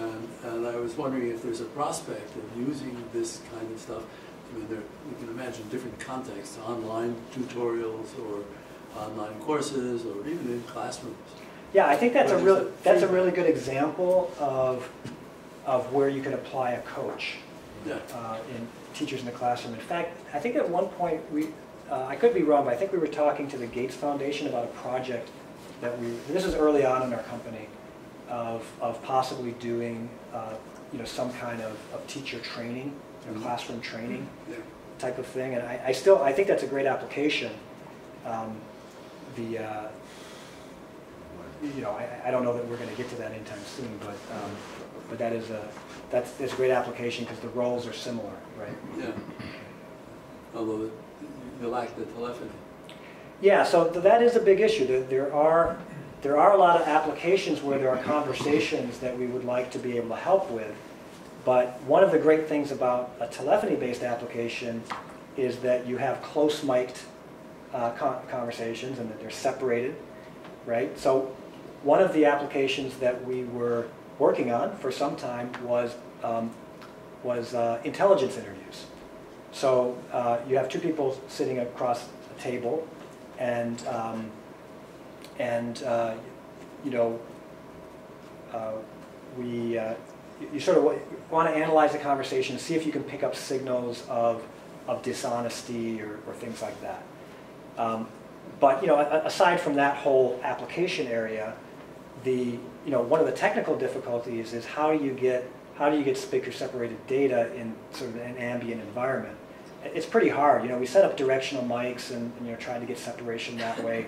And, and I was wondering if there's a prospect of using this kind of stuff. I mean, there, you can imagine different contexts, online tutorials or online courses or even in classrooms. Yeah, I think that's a real, that's a really good example of, of where you could apply a coach. Yeah. uh, in teachers in the classroom. In fact, I think at one point, we, uh, I could be wrong, but I think we were talking to the Gates Foundation about a project that we, this is early on in our company, of, of possibly doing, uh, you know, some kind of, of teacher training, you know, Mhm. classroom training Yeah. type of thing. And I, I still, I think that's a great application. Um, The, uh, you know, I, I don't know that we're gonna get to that anytime soon, but, um, but that is a, that's, that's a great application because the roles are similar, right? Yeah. Although you lack the telephony. Yeah, so th- that is a big issue. There, there are, there are a lot of applications where there are conversations that we would like to be able to help with. But one of the great things about a telephony-based application is that you have close mic'd uh, con- conversations and that they're separated, right? So one of the applications that we were working on for some time was, um, was uh, intelligence interviews. So uh, you have two people sitting across a table, and um, and uh, you know uh, we uh, you- sort of want to analyze the conversation, see if you can pick up signals of of dishonesty or, or things like that. Um, but you know, aside from that whole application area, the you know one of the technical difficulties is how do you get how do you get speaker separated data in sort of an ambient environment? It's pretty hard. You know, we set up directional mics and, and you know trying to get separation that way,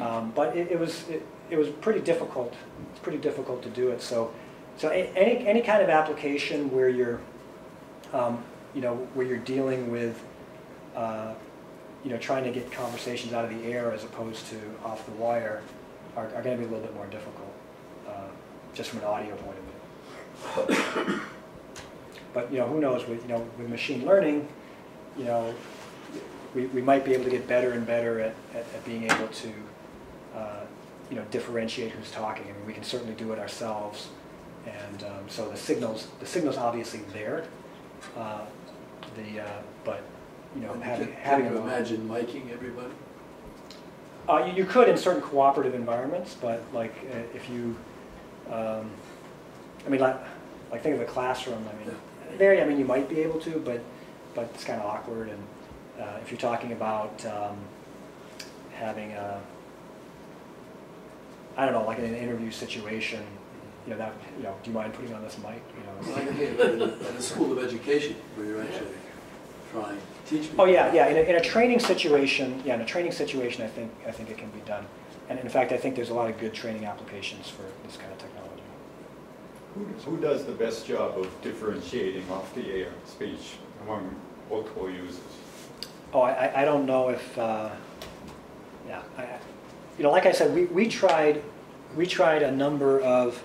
um, but it, it was it, it was pretty difficult. It's pretty difficult to do it. So so any any kind of application where you're um, you know, where you're dealing with, uh, you know, trying to get conversations out of the air as opposed to off the wire are, are gonna be a little bit more difficult, uh, just from an audio point of view. But, you know, who knows, with, you know, with machine learning, you know, we, we might be able to get better and better at, at, at being able to, uh, you know, differentiate who's talking. I mean, we can certainly do it ourselves. And um, so the signals, the signal's obviously there. Uh, the, uh, but, you know, And having, can- having Can you imagine miking everybody? uh, you, you could in certain cooperative environments, but like uh, if you, um, I mean, like, like think of a classroom. I mean, there, I mean, you might be able to, but but it's kind of awkward. And uh, if you're talking about um, having a, I don't know, like in an interview situation, you know, that, you know, do you mind putting on this mic? You know, Like at a- at a school of education where you're actually trying to teach people. Oh, yeah, yeah, in a, in a training situation, yeah, in a training situation, I think, I think it can be done. And in fact, I think there's a lot of good training applications for this kind of technology. Who, who does the best job of differentiating off the air speech among multiple users? Oh, I, I- I don't know if, uh, yeah, I, I- you know, like I said, we, we tried, we tried a number of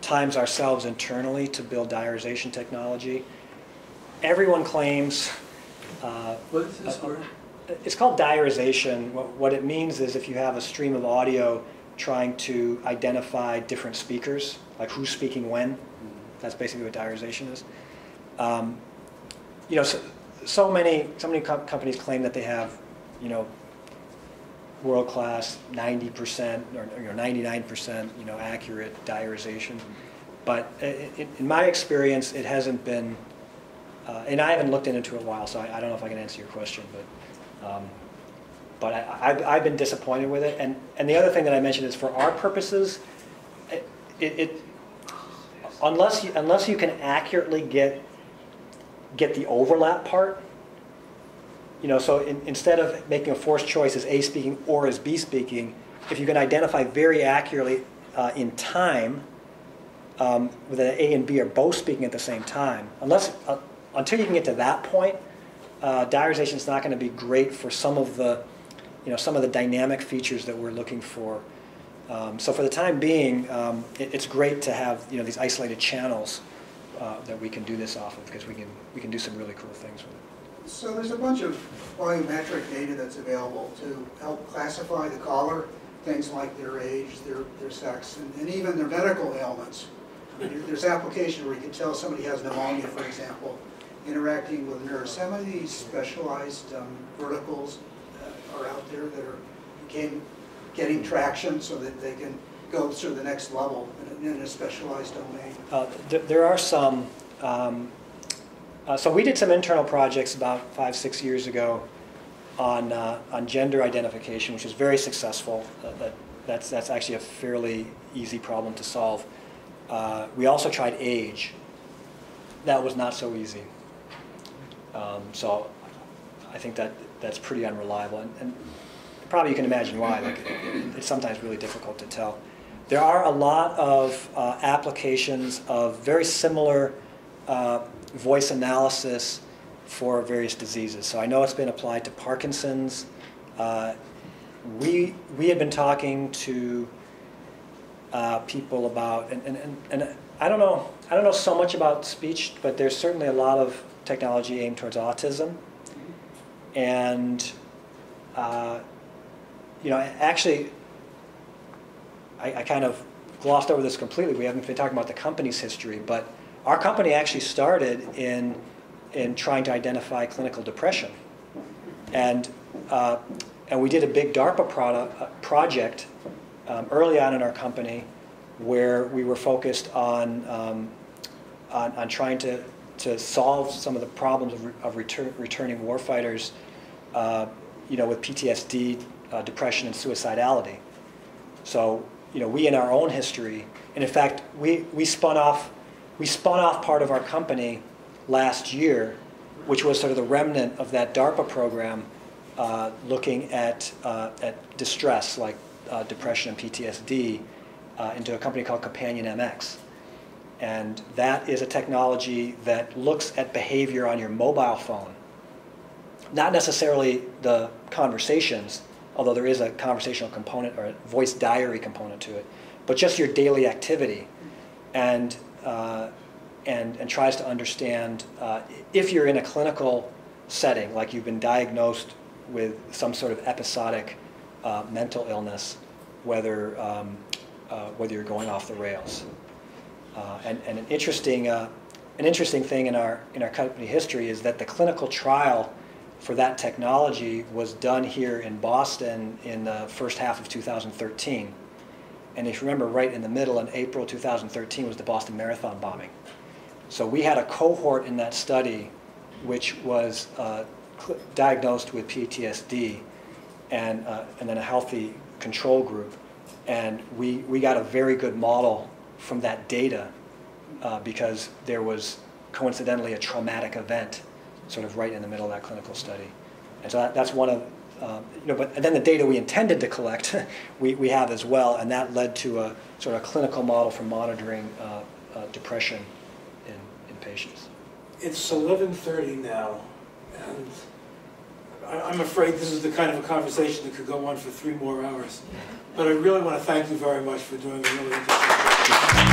times ourselves internally to build diarization technology. Everyone claims, uh, What is this word? It's called diarization. What, what it means is if you have a stream of audio trying to identify different speakers, like who's speaking when, that's basically what diarization is. Um, you know, so, so many, so many com- companies claim that they have, you know, world-class 90% or you know, 99% you know, accurate diarization. But i- i- in my experience, it hasn't been, uh, and I haven't looked into it in a while, so I, I don't know if I can answer your question, but, um, but I, I've, I've been disappointed with it. And, and the other thing that I mentioned is for our purposes, it, it, unless you, unless you can accurately get, get the overlap part, you know, so in, instead of making a forced choice as A speaking or as B speaking, if you can identify very accurately uh, in time um, that A and B are both speaking at the same time, unless uh, until you can get to that point, uh, diarization is not going to be great for some of the, you know, some of the dynamic features that we're looking for. Um, so for the time being, um, it, it's great to have you know these isolated channels uh, that we can do this off of because we can we can do some really cool things with it. So there's a bunch of volumetric data that's available to help classify the caller, things like their age, their, their sex, and, and even their medical ailments. There's application where you can tell somebody has pneumonia, for example, interacting with a nurse. Some of these specialized um, verticals uh, are out there that are getting traction so that they can go to the next level in a, in a specialized domain. Uh, th- There are some, um, uh, so we did some internal projects about five, six years ago on, uh, on gender identification, which was very successful. Uh, that- That's, that's actually a fairly easy problem to solve. Uh, We also tried age. That was not so easy. Um, So I think that, that's pretty unreliable. And- And probably you can imagine why. Like, it's sometimes really difficult to tell. There are a lot of uh, applications of very similar uh, voice analysis for various diseases. So I know it's been applied to Parkinson's. Uh, we we had been talking to uh, people about, and, and, and, I don't know I don't know so much about speech, but there's certainly a lot of technology aimed towards autism, and uh, you know actually I, I kind of glossed over this completely. We haven't been talking about the company's history, but our company actually started in in trying to identify clinical depression, and uh, and we did a big DARPA product, uh, project um, early on in our company where we were focused on um, on, on trying to to solve some of the problems of, re- of return, returning warfighters, uh, you know, with PTSD, uh, depression, and suicidality. So, you know, we in our own history, and in fact, we, we spun off we spun off part of our company last year, which was sort of the remnant of that DARPA program, uh, looking at uh, at distress like uh, depression and PTSD, uh, into a company called Companion MX. And that is a technology that looks at behavior on your mobile phone. Not necessarily the conversations, although there is a conversational component or a voice diary component to it, but just your daily activity. And, uh, and, and tries to understand uh, if you're in a clinical setting, like you've been diagnosed with some sort of episodic uh, mental illness, whether, um, uh, whether you're going off the rails. Uh, and, and an interesting, uh, an interesting thing in our, in our company history is that the clinical trial for that technology was done here in Boston in the first half of 2013. And if you remember, right in the middle, in April 2013, was the Boston Marathon bombing. So we had a cohort in that study which was uh, diagnosed with PTSD and, uh, and then a healthy control group. And we, we got a very good model from that data uh, because there was coincidentally a traumatic event sort of right in the middle of that clinical study. And so that, that's one of, um, you know, but then the data we intended to collect, we, we have as well, and that led to a sort of a clinical model for monitoring uh, uh, depression in, in patients. It's eleven thirty now, and I'm afraid this is the kind of a conversation that could go on for three more hours. But I really want to thank you very much for doing a really interesting